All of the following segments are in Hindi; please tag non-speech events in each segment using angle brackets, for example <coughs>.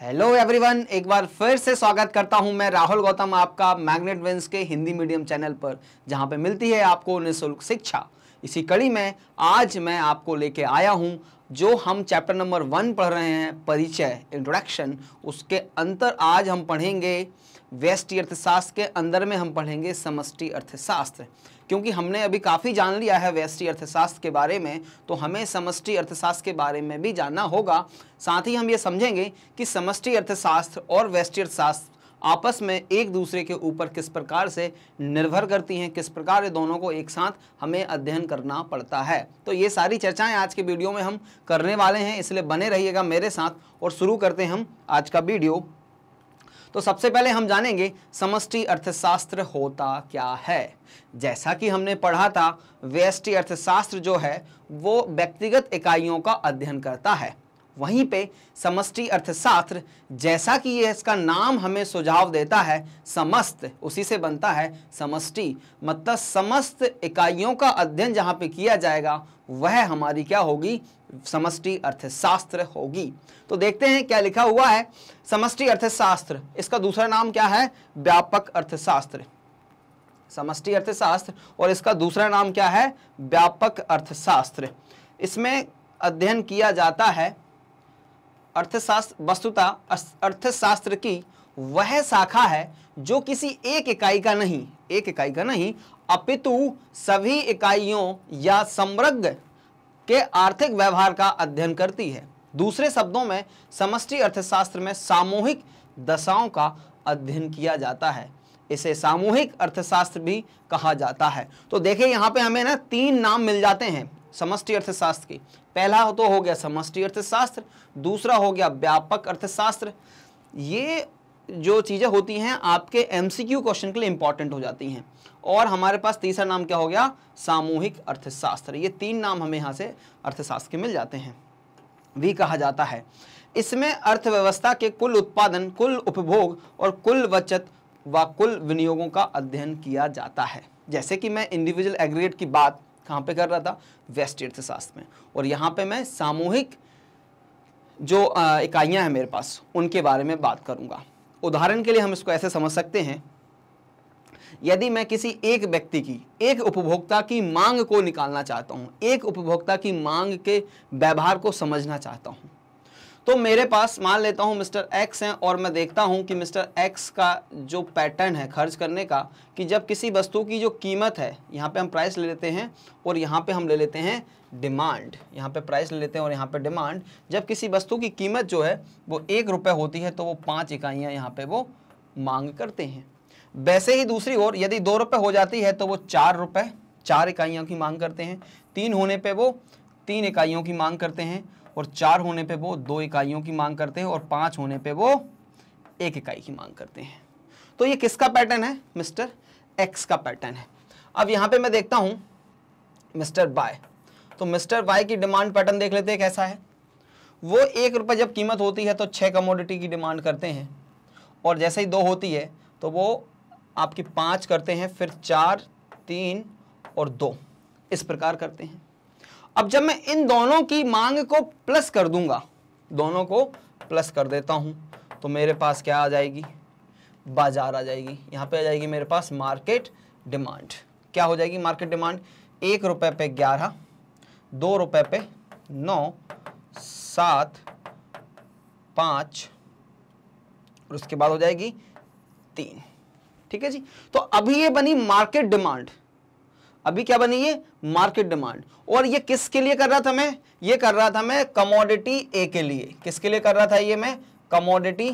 हेलो एवरीवन एक बार फिर से स्वागत करता हूँ मैं राहुल गौतम आपका मैग्नेट विंस के हिंदी मीडियम चैनल पर, जहाँ पे मिलती है आपको निःशुल्क शिक्षा। इसी कड़ी में आज मैं आपको लेके आया हूँ जो हम चैप्टर नंबर वन पढ़ रहे हैं, परिचय इंट्रोडक्शन उसके अंतर आज हम पढ़ेंगे व्यष्टि अर्थशास्त्र के अंदर में हम पढ़ेंगे समष्टि अर्थशास्त्र। क्योंकि हमने अभी काफ़ी जान लिया है व्यष्टि अर्थशास्त्र के बारे में तो हमें समष्टि अर्थशास्त्र के बारे में भी जानना होगा। साथ ही हम ये समझेंगे कि समष्टि अर्थशास्त्र और व्यष्टि अर्थशास्त्र आपस में एक दूसरे के ऊपर किस प्रकार से निर्भर करती हैं, किस प्रकार ये दोनों को एक साथ हमें अध्ययन करना पड़ता है। तो ये सारी चर्चाएँ आज के वीडियो में हम करने वाले हैं, इसलिए बने रहिएगा मेरे साथ और शुरू करते हैं हम आज का वीडियो। तो सबसे पहले हम जानेंगे समष्टि अर्थशास्त्र होता क्या है। जैसा कि हमने पढ़ा था, व्यष्टि अर्थशास्त्र जो है, वो व्यक्तिगत इकाइयों का अध्ययन करता है। वहीं पे समष्टि अर्थशास्त्र, जैसा कि ये इसका नाम हमें सुझाव देता है, समस्त, उसी से बनता है समष्टि। मतलब समस्त इकाइयों का अध्ययन जहाँ पे किया जाएगा, वह हमारी क्या होगी? समष्टि अर्थशास्त्र होगी। तो देखते हैं क्या लिखा हुआ है, समष्टि अर्थशास्त्र। इसका दूसरा नाम क्या है? व्यापक अर्थशास्त्र। समष्टि अर्थशास्त्र और इसका दूसरा नाम क्या है? व्यापक अर्थशास्त्र। इसमें अध्ययन किया जाता है, अर्थशास्त्र, वस्तुता अर्थशास्त्र की वह शाखा है जो किसी एक इकाई का नहीं, एक इकाई का नहीं, अपितु सभी इकाइयों या समृद्ध के आर्थिक व्यवहार का अध्ययन करती है। दूसरे शब्दों में, समष्टि अर्थशास्त्र में सामूहिक दशाओं का अध्ययन किया जाता है। इसे सामूहिक अर्थशास्त्र भी कहा जाता है। तो देखिए, यहाँ पे हमें ना तीन नाम मिल जाते हैं, समष्टि अर्थशास्त्र की। पहला तो हो गया समष्टि अर्थशास्त्र, दूसरा हो गया व्यापक अर्थशास्त्र। ये जो चीज़ें होती हैं, आपके एमसीक्यू क्वेश्चन के लिए इंपॉर्टेंट हो जाती हैं। और हमारे पास तीसरा नाम क्या हो गया? सामूहिक अर्थशास्त्र। ये तीन नाम हमें यहाँ से अर्थशास्त्र के मिल जाते हैं। भी कहा जाता है। इसमें अर्थव्यवस्था के कुल उत्पादन, कुल उपभोग और कुल बचत व कुल विनियोगों का अध्ययन किया जाता है। जैसे कि मैं इंडिविजुअल एग्रीगेट की बात कहाँ पे कर रहा था? वेस्ट अर्थशास्त्र में। और यहाँ पे मैं सामूहिक जो इकाइयाँ हैं मेरे पास, उनके बारे में बात करूँगा। उदाहरण के लिए हम इसको ऐसे समझ सकते हैं। यदि मैं किसी एक व्यक्ति की, एक उपभोक्ता की मांग को निकालना चाहता हूँ, एक उपभोक्ता की मांग के व्यवहार को समझना चाहता हूँ तो मेरे पास मान लेता हूँ मिस्टर एक्स हैं और मैं देखता हूँ कि मिस्टर एक्स का जो पैटर्न है खर्च करने का, कि जब किसी वस्तु की जो कीमत है, यहाँ पे हम प्राइस ले लेते हैं और यहाँ पे हम ले लेते हैं डिमांड यहाँ पे प्राइस ले लेते हैं और यहाँ पे डिमांड जब किसी वस्तु की कीमत जो है, वो एक रुपये होती है तो वो पाँच इकाइयाँ यहाँ पे वो मांग करते हैं। वैसे ही दूसरी ओर यदि दो रुपये हो जाती है तो वो चार रुपये चार इकाइयों की मांग करते हैं। तीन होने पे वो तीन इकाइयों की मांग करते हैं और चार होने पे वो दो इकाइयों की मांग करते हैं और पाँच होने पे वो एक इकाई की मांग करते हैं। तो ये किसका पैटर्न है? मिस्टर एक्स का पैटर्न है। अब यहाँ पे मैं देखता हूँ मिस्टर बाय तो मिस्टर वाई की डिमांड पैटर्न देख लेते हैं कैसा है। वो एक रुपये जब कीमत होती है तो छः कमोडिटी की डिमांड करते हैं और जैसे ही दो होती है तो वो आपकी पाँच करते हैं, फिर चार, तीन और दो। इस प्रकार करते हैं। अब जब मैं इन दोनों की मांग को प्लस कर दूँगा, दोनों को प्लस कर देता हूँ तो मेरे पास क्या आ जाएगी? बाज़ार आ जाएगी। यहाँ पे आ जाएगी मेरे पास मार्केट डिमांड क्या हो जाएगी मार्केट डिमांड एक रुपए पे ग्यारह, दो रुपए पे नौ, सात, पाँच, और उसके बाद हो जाएगी तीन। ठीक है जी? तो अभी ये बनी मार्केट डिमांड अभी क्या बनी ये? मार्केट डिमांड और ये किसके लिए कर रहा था मैं? ये कर रहा था मैं कमोडिटी ए के लिए. किसके लिए कर रहा था ये मैं? कमोडिटी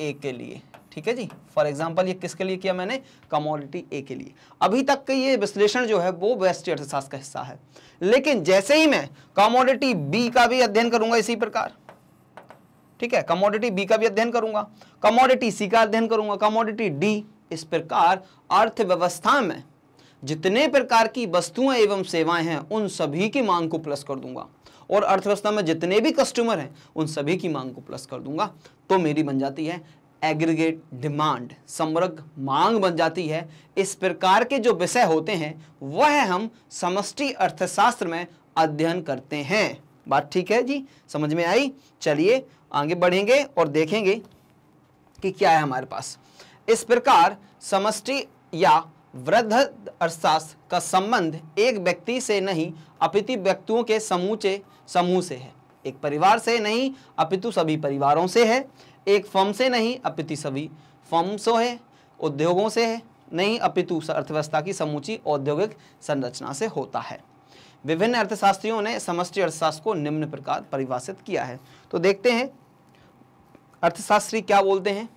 ए के लिए. ठीक है जी? फॉर एग्ज़ाम्पल ये किसके लिए किया मैंने? कमोडिटी ए के लिए. अभी तक का ये विश्लेषण जो है, वो वेस्ट अर्थशास्त्र का हिस्सा है. लेकिन जैसे ही मैं कमोडिटी बी का भी अध्ययन करूँगा इसी प्रकार. ठीक है? कमोडिटी बी का भी अध्ययन करूँगा. कमोडिटी सी का अध्ययन करूँगा. कमोडिटी डी इस प्रकार अर्थव्यवस्था में जितने प्रकार की वस्तुएँ एवं सेवाएँ हैं, उन सभी की मांग को प्लस कर दूँगा। और अर्थव्यवस्था में जितने भी कस्टमर हैं, उन सभी की मांग को प्लस कर दूँगा। तो मेरी बन जाती है एग्रीगेट डिमांड समृद्ध मांग बन जाती है। इस प्रकार के जो विषय होते हैं, वह हम समष्टि अर्थशास्त्र में अध्ययन करते हैं। बात ठीक है जी? समझ में आई? चलिए आगे बढ़ेंगे और देखेंगे कि क्या है हमारे पास। इस प्रकार समष्टि या वृद्ध अर्थशास्त्र का संबंध एक व्यक्ति से नहीं, अपितु व्यक्तियों के समूचे समूह से है। एक परिवार से नहीं, अपितु सभी परिवारों से है। एक फर्म से नहीं, अपितु सभी फर्म से है। उद्योगों से है। नहीं, अपितु अर्थव्यवस्था की समूची औद्योगिक संरचना से होता है। विभिन्न अर्थशास्त्रियों ने समष्टि अर्थशास्त्र को निम्न प्रकार परिभाषित किया है। तो देखते हैं, अर्थशास्त्री क्या बोलते हैं?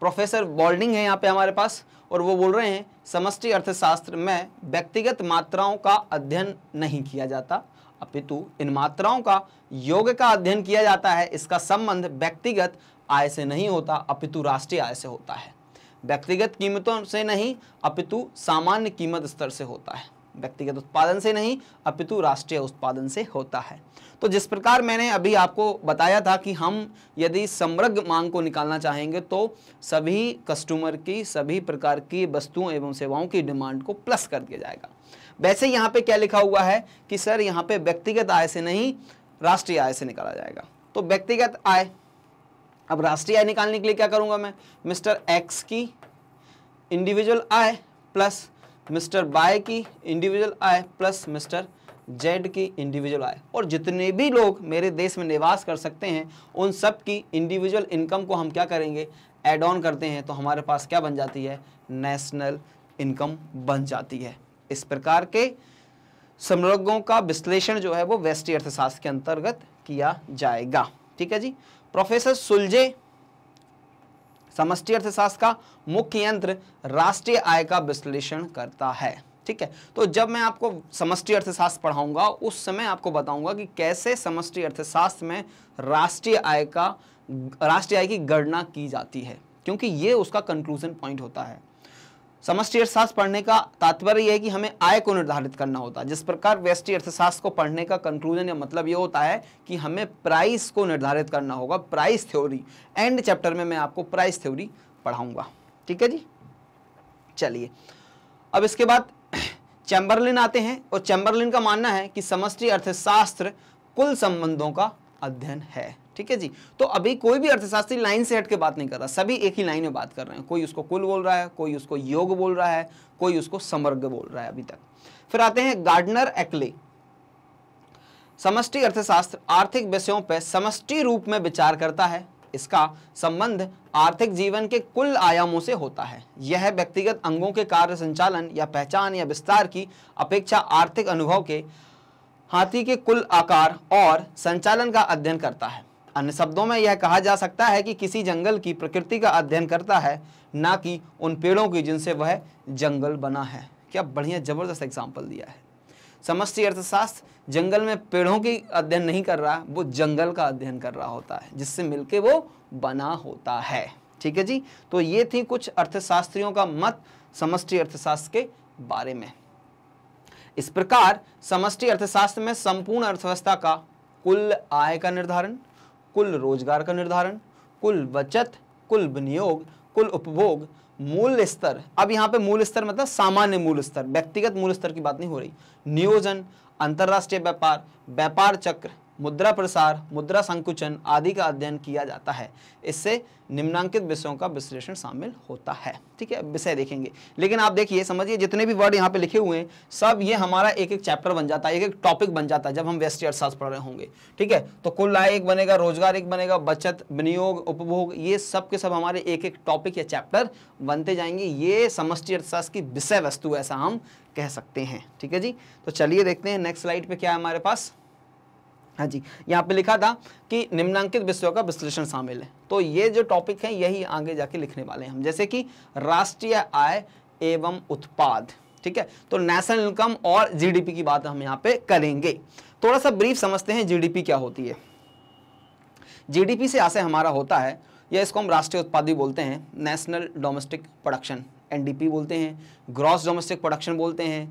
प्रोफेसर बॉल्डिंग है यहाँ पे हमारे पास, और वो बोल रहे हैं, समष्टि अर्थशास्त्र में व्यक्तिगत मात्राओं का अध्ययन नहीं किया जाता, अपितु इन मात्राओं का योग का अध्ययन किया जाता है, इसका संबंध व्यक्तिगत आय से नहीं होता, अपितु राष्ट्रीय आय से होता है। व्यक्तिगत कीमतों से नहीं, अपितु सामान्य कीमत स्तर से होता है। व्यक्तिगत उत्पादन से नहीं, अपितु राष्ट्रीय उत्पादन से होता है। तो जिस प्रकार मैंने अभी आपको बताया था कि हम यदि समृद्ध मांग को निकालना चाहेंगे तो सभी कस्टमर की, सभी प्रकार की वस्तुओं एवं सेवाओं की डिमांड को प्लस कर दिया जाएगा। वैसे यहाँ पे क्या लिखा हुआ है कि सर, यहाँ पे व्यक्तिगत आय से नहीं, राष्ट्रीय आय से निकाला जाएगा। तो व्यक्तिगत आय, अब राष्ट्रीय आय निकालने के लिए क्या करूँगा मैं? मिस्टर एक्स की इंडिविजुअल आय प्लस मिस्टर बाय की इंडिविजुअल आय प्लस मिस्टर जेड की इंडिविजुअल आय। और जितने भी लोग मेरे देश में निवास कर सकते हैं, उन सब की इंडिविजुअल इनकम को हम क्या करेंगे? एड ऑन करते हैं तो हमारे पास क्या बन जाती है? नेशनल इनकम बन जाती है। इस प्रकार के समृद्धों का विश्लेषण जो है, वो वेस्टी अर्थशास्त्र के अंतर्गत किया जाएगा। ठीक है जी? प्रोफेसर सुलझे समष्टि अर्थशास्त्र का मुख्य यंत्र राष्ट्रीय आय का विश्लेषण करता है। ठीक है? तो जब मैं आपको समष्टि अर्थशास्त्र पढ़ाऊँगा, उस समय आपको बताऊँगा कि कैसे समष्टि अर्थशास्त्र में राष्ट्रीय आय का, राष्ट्रीय आय की गणना की जाती है, क्योंकि ये उसका कंक्लूजन पॉइंट होता है। समष्टि अर्थशास्त्र पढ़ने का तात्पर्य यह है कि हमें आय को निर्धारित करना होता है। जिस प्रकार व्यष्टि अर्थशास्त्र को पढ़ने का कंक्लूजन या मतलब ये होता है कि हमें प्राइस को निर्धारित करना होगा प्राइस थ्योरी एंड चैप्टर में मैं आपको प्राइस थ्योरी पढ़ाऊँगा। ठीक है जी? चलिए। अब इसके बाद चैम्बरलिन आते हैं और चैम्बरलिन का मानना है कि समष्टि अर्थशास्त्र कुल संबंधों का अध्ययन है। ठीक है जी? तो अभी कोई भी अर्थशास्त्री लाइन से हट के बात नहीं कर रहा, सभी एक ही लाइन में बात कर रहे हैं। कोई उसको कुल बोल रहा है, कोई उसको योग बोल रहा है, कोई उसको समर्ग बोल रहा है अभी तक। फिर आते हैं गार्डनर एक्ले। समष्टि अर्थशास्त्र आर्थिक विषयों पर समष्टि रूप में विचार करता है इसका संबंध आर्थिक जीवन के कुल आयामों से होता है। यह व्यक्तिगत अंगों के कार्य संचालन या पहचान या विस्तार की अपेक्षा आर्थिक अनुभव के हाथी के कुल आकार और संचालन का अध्ययन करता है। अन्य शब्दों में यह कहा जा सकता है कि किसी जंगल की प्रकृति का अध्ययन करता है, ना कि उन पेड़ों की जिनसे वह जंगल बना है। क्या बढ़िया, ज़बरदस्त एग्ज़ाम्पल दिया है। समष्टि अर्थशास्त्र जंगल में पेड़ों की अध्ययन नहीं कर रहा, वो जंगल का अध्ययन कर रहा होता है, जिससे मिलके वो बना होता है। ठीक है जी? तो ये थी कुछ अर्थशास्त्रियों का मत समष्टि अर्थशास्त्र के बारे में। इस प्रकार समष्टि अर्थशास्त्र में संपूर्ण अर्थव्यवस्था का कुल आय का निर्धारण, कुल रोज़गार का निर्धारण, कुल बचत, कुल विनियोग, कुल उपभोग मूल स्तर, अब यहाँ पे मूल स्तर मतलब सामान्य मूल स्तर, व्यक्तिगत मूल स्तर की बात नहीं हो रही। नियोजन, अंतर्राष्ट्रीय व्यापार व्यापार चक्र मुद्रा प्रसार, मुद्रा संकुचन आदि का अध्ययन किया जाता है। इससे निम्नांकित विषयों का विश्लेषण शामिल होता है। ठीक है, विषय देखेंगे। लेकिन आप देखिए, समझिए, जितने भी वर्ड यहाँ पे लिखे हुए हैं, सब ये हमारा एक एक चैप्टर बन जाता है, एक एक टॉपिक बन जाता है, जब हम वेस्ट अर्थशास्त्र पढ़ रहे होंगे। ठीक है तो कुल आय एक बनेगा, रोज़गार एक बनेगा, बचत, विनियोग, उपभोग, ये सब के सब हमारे एक एक टॉपिक या चैप्टर बनते जाएँगे। ये समष्टि अर्थशास्त्र की विषय वस्तु ऐसा हम कह सकते हैं। ठीक है जी तो चलिए देखते हैं नेक्स्ट स्लाइड पे क्या है हमारे पास? हाँ जी, यहाँ पे लिखा था कि निम्नांकित विषयों का विश्लेषण शामिल है। तो ये जो टॉपिक है, यही आगे जाके लिखने वाले हैं हम। जैसे कि राष्ट्रीय आय एवं उत्पाद, ठीक है? तो नेशनल इनकम और जीडीपी की बात हम यहाँ पे करेंगे। थोड़ा सा ब्रीफ समझते हैं जीडीपी क्या होती है। जीडीपी से आशय हमारा होता है, या इसको हम राष्ट्रीय उत्पाद भी बोलते हैं नेशनल डोमेस्टिक प्रोडक्शन एनडीपी बोलते हैं ग्रॉस डोमेस्टिक प्रोडक्शन बोलते हैं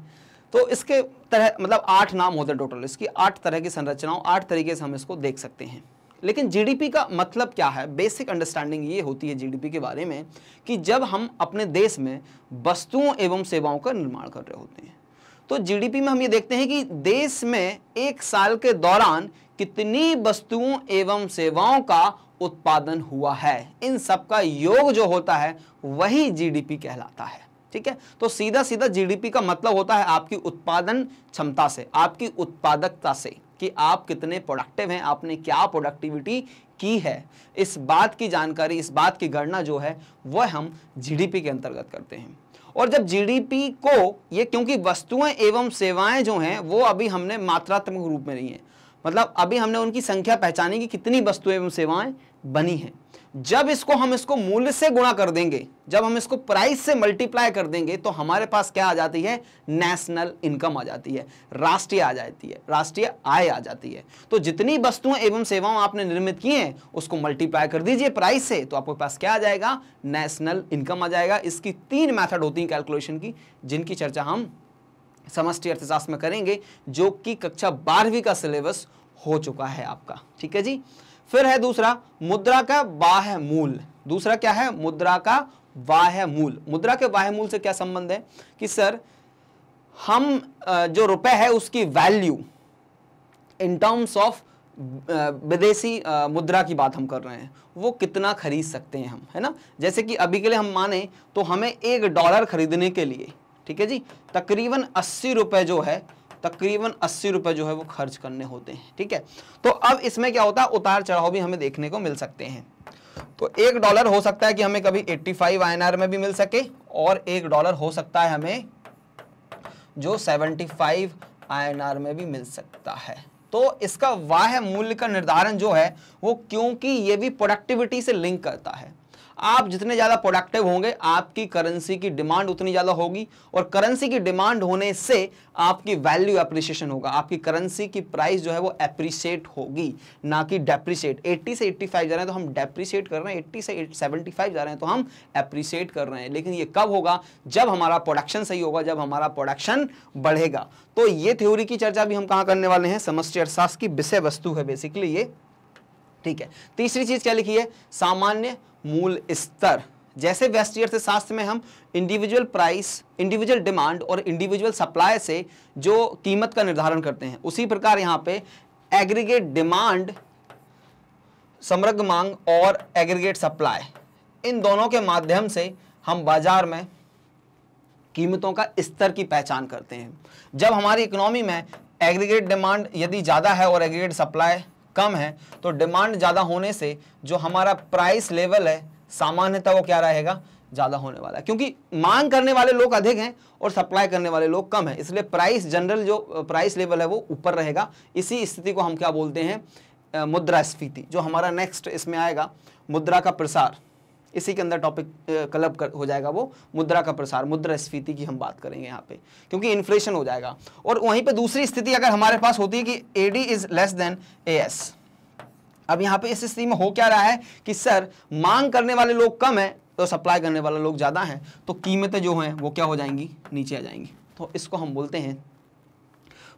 तो इसके तरह मतलब आठ नाम होते हैं टोटल इसकी आठ तरह की संरचनाओं, आठ तरीके से हम इसको देख सकते हैं। लेकिन जीडीपी का मतलब क्या है? बेसिक अंडरस्टैंडिंग ये होती है जीडीपी के बारे में कि जब हम अपने देश में वस्तुओं एवं सेवाओं का निर्माण कर रहे होते हैं तो जीडीपी में हम ये देखते हैं कि देश में एक साल के दौरान कितनी वस्तुओं एवं सेवाओं का उत्पादन हुआ है। इन सब का योग जो होता है, वही जीडीपी कहलाता है। ठीक है? तो सीधा सीधा जीडीपी का मतलब होता है आपकी उत्पादन क्षमता से, आपकी उत्पादकता से कि आप कितने प्रोडक्टिव हैं, आपने क्या प्रोडक्टिविटी की है। इस बात की जानकारी, इस बात की गणना जो है, वह हम जीडीपी के अंतर्गत करते हैं। और जब जीडीपी को ये क्योंकि वस्तुएँ एवं सेवाएँ जो हैं, वो अभी हमने मात्रात्मक रूप में नहीं है। मतलब अभी हमने उनकी संख्या पहचानी कि कितनी वस्तुएँ एवं सेवाएँ बनी हैं। जब इसको हम इसको मूल्य से गुणा कर देंगे, जब हम इसको प्राइस से मल्टीप्लाई कर देंगे तो हमारे पास क्या आ जाती है? नेशनल इनकम आ जाती है, राष्ट्रीय आ जाती है, राष्ट्रीय आय आ जाती है। तो जितनी वस्तुएँ एवं सेवाओं आपने निर्मित की हैं, उसको मल्टीप्लाई कर दीजिए प्राइस से तो आपके पास क्या आ जाएगा? नेशनल इनकम आ जाएगा। इसकी तीन मैथड होती है कैलकुलेशन की, जिनकी चर्चा हम समष्टि अर्थशास्त्र में करेंगे, जो कि कक्षा बारहवीं का सिलेबस हो चुका है आपका। ठीक है जी? फिर है दूसरा, मुद्रा का बाह्य मूल। दूसरा क्या है? मुद्रा का बाह्य मूल। मुद्रा के बाह्य मूल से क्या संबंध है? कि सर, हम जो रुपए है उसकी वैल्यू इन टर्म्स ऑफ़ विदेशी मुद्रा की बात हम कर रहे हैं, वो कितना खरीद सकते हैं हम, है ना? जैसे कि अभी के लिए हम माने तो हमें एक डॉलर खरीदने के लिए, ठीक है जी? तकरीबन अस्सी रुपए जो है तकरीबन अस्सी रुपए जो है वो खर्च करने होते हैं, ठीक है? तो अब इसमें क्या होता है? उतार चढ़ाव भी हमें देखने को मिल सकते हैं। तो एक डॉलर हो सकता है कि हमें कभी 85 फाइव में भी मिल सके, और एक डॉलर हो सकता है हमें जो 75 फाइव में भी मिल सकता है। तो इसका वाह मूल्य का निर्धारण जो है, वो क्योंकि ये भी प्रोडक्टिविटी से लिंक करता है। आप जितने ज़्यादा प्रोडक्टिव होंगे, आपकी करेंसी की डिमांड उतनी ज़्यादा होगी और करेंसी की डिमांड होने से आपकी वैल्यू अप्रिसिएशन होगा। आपकी करेंसी की प्राइस जो है वो अप्रिशिएट होगी, ना कि डेप्रिशिएट 80 से 85 जा रहे हैं तो हम डेप्रिशिएट कर रहे हैं 80 से 75 जा रहे हैं तो हम अप्रिशिएट कर रहे हैं। लेकिन ये कब होगा? जब हमारा प्रोडक्शन सही होगा, जब हमारा प्रोडक्शन बढ़ेगा। तो ये थ्योरी की चर्चा भी हम कहाँ करने वाले हैं? समस्या अर्थशास्त्र की विषय वस्तु है बेसिकली ये। ठीक है। तीसरी चीज़ क्या लिखी है? सामान्य मूल स्तर। जैसे व्यष्टि अर्थशास्त्र में हम इंडिविजुअल प्राइस इंडिविजुअल डिमांड और इंडिविजुअल सप्लाई से जो कीमत का निर्धारण करते हैं, उसी प्रकार यहाँ पे एग्रीगेट डिमांड समग्र मांग और एग्रीगेट सप्लाई इन दोनों के माध्यम से हम बाज़ार में कीमतों का स्तर की पहचान करते हैं। जब हमारी इकोनॉमी में एग्रीगेट डिमांड यदि ज़्यादा है और एग्रीगेट सप्लाई कम है तो डिमांड ज़्यादा होने से जो हमारा प्राइस लेवल है, सामान्यतः वो क्या रहेगा? ज़्यादा होने वाला है। क्योंकि मांग करने वाले लोग अधिक हैं और सप्लाई करने वाले लोग कम हैं। इसलिए प्राइस जनरल जो प्राइस लेवल है वो ऊपर रहेगा। इसी स्थिति को हम क्या बोलते हैं? मुद्रास्फीति, जो हमारा नेक्स्ट इसमें आएगा, मुद्रा का प्रसार। इसी के अंदर टॉपिक क्लब कर, हो जाएगा वो मुद्रा का प्रसार मुद्रा स्फीति की हम बात करेंगे यहाँ पे क्योंकि इन्फ्लेशन हो जाएगा। और वहीं पे दूसरी स्थिति अगर हमारे पास होती है कि A D is less than A S अब यहाँ पे इस स्थिति में हो क्या रहा है कि सर मांग करने वाले लोग कम है तो सप्लाई करने वाले लोग ज़्यादा हैं तो कीमतें जो हैं वो क्या हो जाएँगी? नीचे आ जाएँगी। तो इसको हम बोलते हैं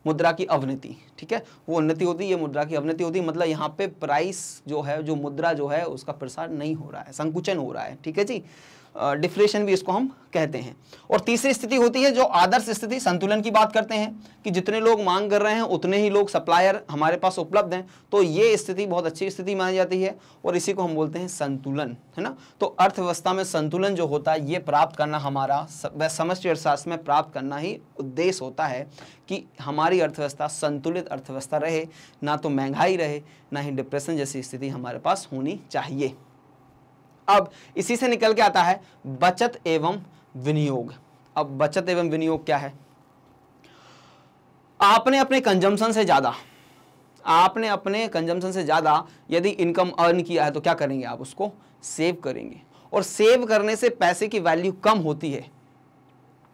मुद्रा की अवनति, ठीक है? वो उन्नति होती है ये मुद्रा की अवनति होती है मतलब यहाँ पे प्राइस जो है, जो मुद्रा जो है, उसका प्रसार नहीं हो रहा है, संकुचन हो रहा है, ठीक है जी? डिफ्लेशन भी इसको हम कहते हैं। और तीसरी स्थिति होती है जो आदर्श स्थिति, संतुलन की बात करते हैं कि जितने लोग मांग कर रहे हैं, उतने ही लोग सप्लायर हमारे पास उपलब्ध हैं। तो ये स्थिति बहुत अच्छी स्थिति मानी जाती है और इसी को हम बोलते हैं संतुलन, है ना? तो अर्थव्यवस्था में संतुलन जो होता है, ये प्राप्त करना हमारा समष्टि अर्थशास्त्र में प्राप्त करना ही उद्देश्य होता है कि हमारी अर्थव्यवस्था, संतुलित अर्थव्यवस्था रहे, ना तो महँगाई रहे, ना ही डिप्रेशन जैसी स्थिति हमारे पास होनी चाहिए। अब इसी से निकल के आता है बचत एवं विनियोग। अब बचत एवं विनियोग क्या है? आपने अपने कंजम्पशन से ज़्यादा, आपने अपने कंजम्पशन से ज़्यादा यदि इनकम अर्न किया है तो क्या करेंगे आप उसको? सेव करेंगे। और सेव करने से पैसे की वैल्यू कम होती है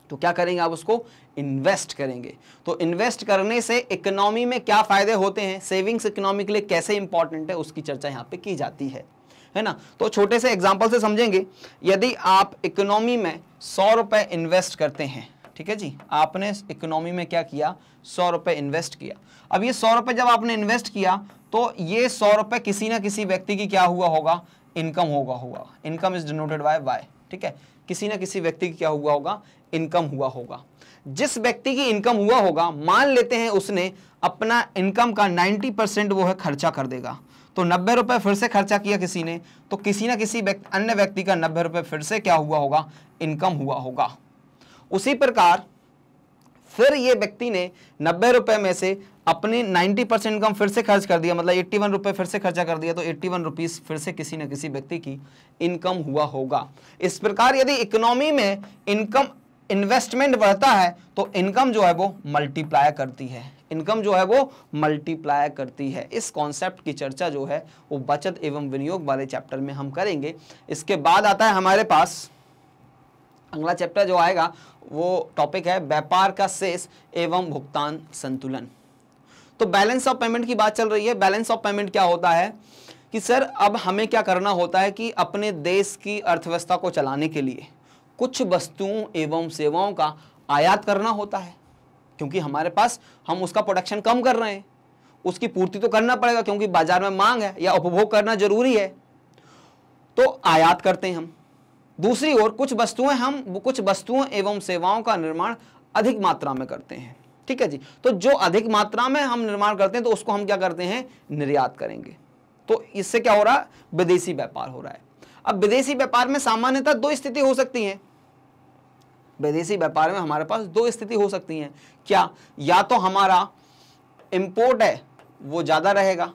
तो क्या करेंगे आप उसको? इन्वेस्ट करेंगे। तो इन्वेस्ट करने से इकोनॉमी में क्या फ़ायदे होते हैं? सेविंग्स इकोनॉमी के लिए कैसे इंपॉर्टेंट है? उसकी चर्चा यहाँ पे की जाती है। है ना? तो छोटे से एग्ज़ाम्पल से समझेंगे। यदि आप इकोनॉमी में सौ रुपए इन्वेस्ट करते हैं, ठीक है जी? आपने इकोनॉमी में क्या किया? सौ रुपए इन्वेस्ट किया। अब ये सौ रुपए जब आपने इन्वेस्ट किया तो ये सौ रुपए किसी ना किसी व्यक्ति की क्या हुआ होगा? इनकम होगा हुआ। Income is denoted by Y ठीक है? किसी ना किसी व्यक्ति की क्या हुआ होगा? इनकम हुआ होगा। जिस व्यक्ति की इनकम हुआ होगा, मान लेते हैं उसने अपना इनकम का 90 परसेंट वो है खर्चा कर देगा। तो नब्बे रुपए फिर से खर्चा किया किसी ने तो किसी ना किसी व्यक्ति, अन्य व्यक्ति का नब्बे रुपए फिर से क्या हुआ होगा? इनकम हुआ होगा। उसी प्रकार, फिर ये व्यक्ति ने नब्बे रुपए में से अपने 90 परसेंट इनकम फिर से खर्च कर दिया मतलब 81 रुपए फिर से खर्चा कर दिया तो 81 रुपीस फिर से किसी न किसी व्यक्ति की इनकम हुआ होगा। इस प्रकार यदि इकोनॉमी में इनकम इन्वेस्टमेंट बढ़ता है तो इनकम जो है वो मल्टीप्लाई करती है। इनकम जो है वो मल्टीप्लाई करती है। इस कॉन्सेप्ट की चर्चा जो है, वो बचत एवं विनियोग वाले चैप्टर में हम करेंगे। इसके बाद आता है हमारे पास, अगला चैप्टर जो आएगा, वो टॉपिक है व्यापार का शेष एवं भुगतान संतुलन। तो बैलेंस ऑफ़ पेमेंट की बात चल रही है। बैलेंस ऑफ़ पेमेंट क्या होता है? कि सर, अब हमें क्या करना होता है कि अपने देश की अर्थव्यवस्था को चलाने के लिए कुछ वस्तुओं एवं सेवाओं का आयात करना होता है। क्योंकि हमारे पास हम उसका प्रोडक्शन कम कर रहे हैं। उसकी पूर्ति तो करना पड़ेगा क्योंकि बाज़ार में मांग है या उपभोग करना ज़रूरी है। तो आयात करते हैं हम। दूसरी ओर कुछ वस्तुएँ हम, कुछ वस्तुओं एवं सेवाओं का निर्माण अधिक मात्रा में करते हैं। ठीक है जी? तो जो अधिक मात्रा में हम निर्माण करते हैं तो उसको हम क्या करते हैं? निर्यात करेंगे। तो इससे क्या हो रहा है? विदेशी व्यापार हो रहा है। अब विदेशी व्यापार में सामान्यतः दो स्थिति हो सकती है। विदेशी व्यापार में हमारे पास दो स्थिति हो सकती हैं। क्या या तो हमारा इंपोर्ट है, वो ज़्यादा रहेगा,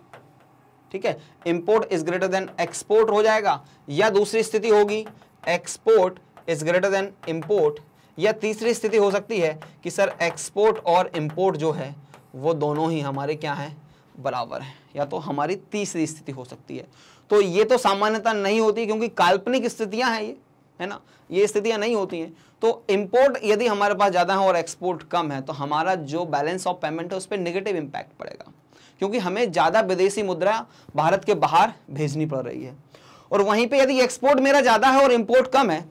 ठीक है? Import is greater than export हो जाएगा, या दूसरी स्थिति होगी export is greater than import या तीसरी स्थिति हो सकती है कि सर एक्सपोर्ट और इम्पोर्ट जो है, वो दोनों ही हमारे क्या हैं? बराबर हैं, या तो हमारी तीसरी स्थिति हो सकती है। तो ये तो सामान्यता नहीं होती क्योंकि काल्पनिक स्थितियाँ हैं ये, है ना? ये स्थितियाँ नहीं होती हैं। तो इंपोर्ट यदि हमारे पास ज़्यादा है और एक्सपोर्ट कम है तो हमारा जो बैलेंस ऑफ़ पेमेंट है, उस पर निगेटिव इम्पैक्ट पड़ेगा। क्योंकि हमें ज़्यादा विदेशी मुद्रा भारत के बाहर भेजनी पड़ रही है। और वहीं पे यदि एक्सपोर्ट मेरा ज़्यादा है और इंपोर्ट कम है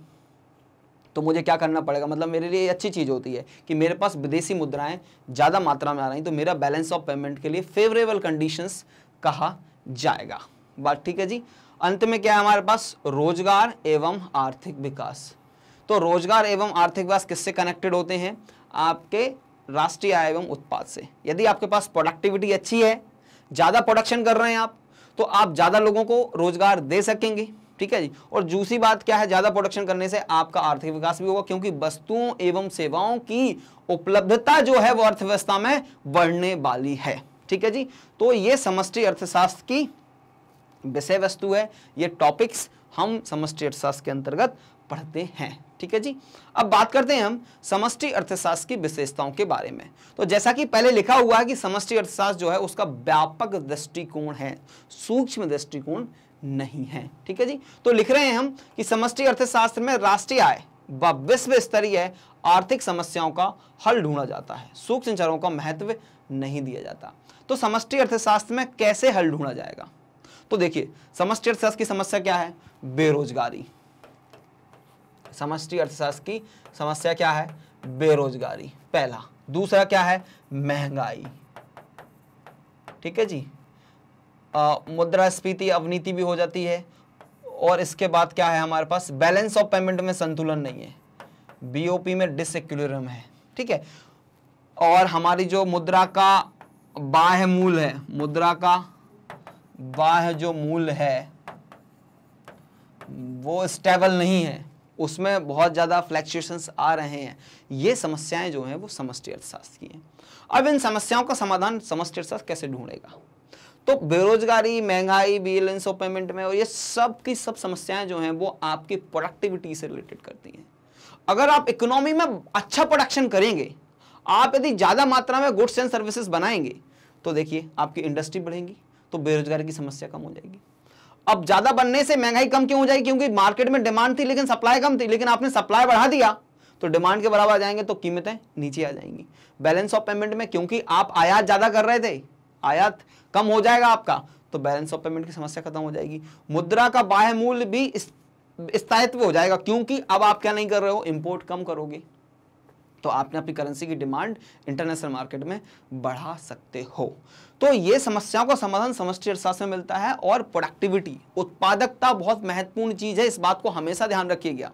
तो मुझे क्या करना पड़ेगा? मतलब मेरे लिए अच्छी चीज़ होती है कि मेरे पास विदेशी मुद्राएँ ज़्यादा मात्रा में आ रही तो मेरा बैलेंस ऑफ़ पेमेंट के लिए फेवरेबल कंडीशंस कहा जाएगा। बात ठीक है जी? अंत में क्या है हमारे पास? रोज़गार एवं आर्थिक विकास। तो रोज़गार एवं आर्थिक विकास किससे कनेक्टेड होते हैं? आपके राष्ट्रीय आय एवं उत्पाद से। यदि आपके पास प्रोडक्टिविटी अच्छी है, ज़्यादा प्रोडक्शन कर रहे हैं आप तो आप ज़्यादा लोगों को रोज़गार दे सकेंगे। ठीक है जी? और दूसरी बात क्या है? ज़्यादा प्रोडक्शन करने से आपका आर्थिक विकास भी होगा, क्योंकि वस्तुओं एवं सेवाओं की उपलब्धता जो है, वो अर्थव्यवस्था में बढ़ने वाली है। ठीक है जी? तो ये समष्टि अर्थशास्त्र की विषय वस्तु है। ये टॉपिक्स हम समष्टि अर्थशास्त्र के अंतर्गत पढ़ते हैं। ठीक है जी? अब बात करते हैं हम समष्टि अर्थशास्त्र की विशेषताओं के बारे में। तो जैसा कि पहले लिखा हुआ है कि समष्टि अर्थशास्त्र जो है, उसका व्यापक दृष्टिकोण है, सूक्ष्म दृष्टिकोण नहीं है। ठीक है जी? तो लिख रहे हैं हम कि समष्टि अर्थशास्त्र में राष्ट्रीय आय व विश्व स्तरीय आर्थिक समस्याओं का हल ढूंढा जाता है। सूक्ष्म चरों का महत्व नहीं दिया जाता। तो समष्टि अर्थशास्त्र में कैसे हल ढूंढा जाएगा? तो देखिए, समष्टि अर्थशास्त्र की समस्या क्या है? बेरोजगारी। समष्टि अर्थशास्त्र की समस्या क्या है? बेरोजगारी, पहला। दूसरा क्या है? महँगाई। ठीक है जी? मुद्रास्फीति, अवनीति भी हो जाती है। और इसके बाद क्या है हमारे पास? बैलेंस ऑफ़ पेमेंट में संतुलन नहीं है। बीओपी में डिसइक्विलिब्रियम है। ठीक है? और हमारी जो मुद्रा का बाह्य मूल है, मुद्रा का बाह्य जो मूल है, वो स्टेबल नहीं है। उसमें बहुत ज़्यादा फ्लैक्चुएशंस आ रहे हैं। ये समस्याएँ जो हैं, वो समष्टि अर्थशास्त्र की हैं। अब इन समस्याओं का समाधान समष्टि अर्थशास्त्र कैसे ढूंढेगा? तो बेरोजगारी, महँगाई बैलेंस ऑफ़ पेमेंट में और ये सब की सब समस्याएँ जो हैं, वो आपकी प्रोडक्टिविटी से रिलेटेड करती हैं। अगर आप इकोनॉमी में अच्छा प्रोडक्शन करेंगे, आप यदि ज़्यादा मात्रा में गुड्स एंड सर्विसेज़ बनाएँगे तो देखिए आपकी इंडस्ट्री बढ़ेगी तो बेरोजगारी की समस्या कम हो जाएगी। अब ज़्यादा बनने से महँगाई कम क्यों हो जाएगी? क्योंकि मार्केट में डिमांड थी, लेकिन सप्लाई कम थी, लेकिन आपने सप्लाई बढ़ा दिया तो डिमांड के बराबर आ जाएँगे तो कीमतें नीचे आ जाएँगी। बैलेंस ऑफ़ पेमेंट में क्योंकि आप आयात ज़्यादा कर रहे थे, आयात कम हो जाएगा आपका तो बैलेंस ऑफ़ पेमेंट की समस्या खत्म हो जाएगी। मुद्रा का बाह्य मूल्य भी स्थायित्व हो जाएगा, क्योंकि अब आप क्या नहीं कर रहे हो? इंपोर्ट कम करोगे। तो आपने अपनी करेंसी की डिमांड इंटरनेशनल मार्केट में बढ़ा सकते हो। तो ये समस्याओं का समाधान समष्टि अर्थशास्त्र में मिलता है और प्रोडक्टिविटी उत्पादकता बहुत महत्वपूर्ण चीज़ है। इस बात को हमेशा ध्यान रखिएगा।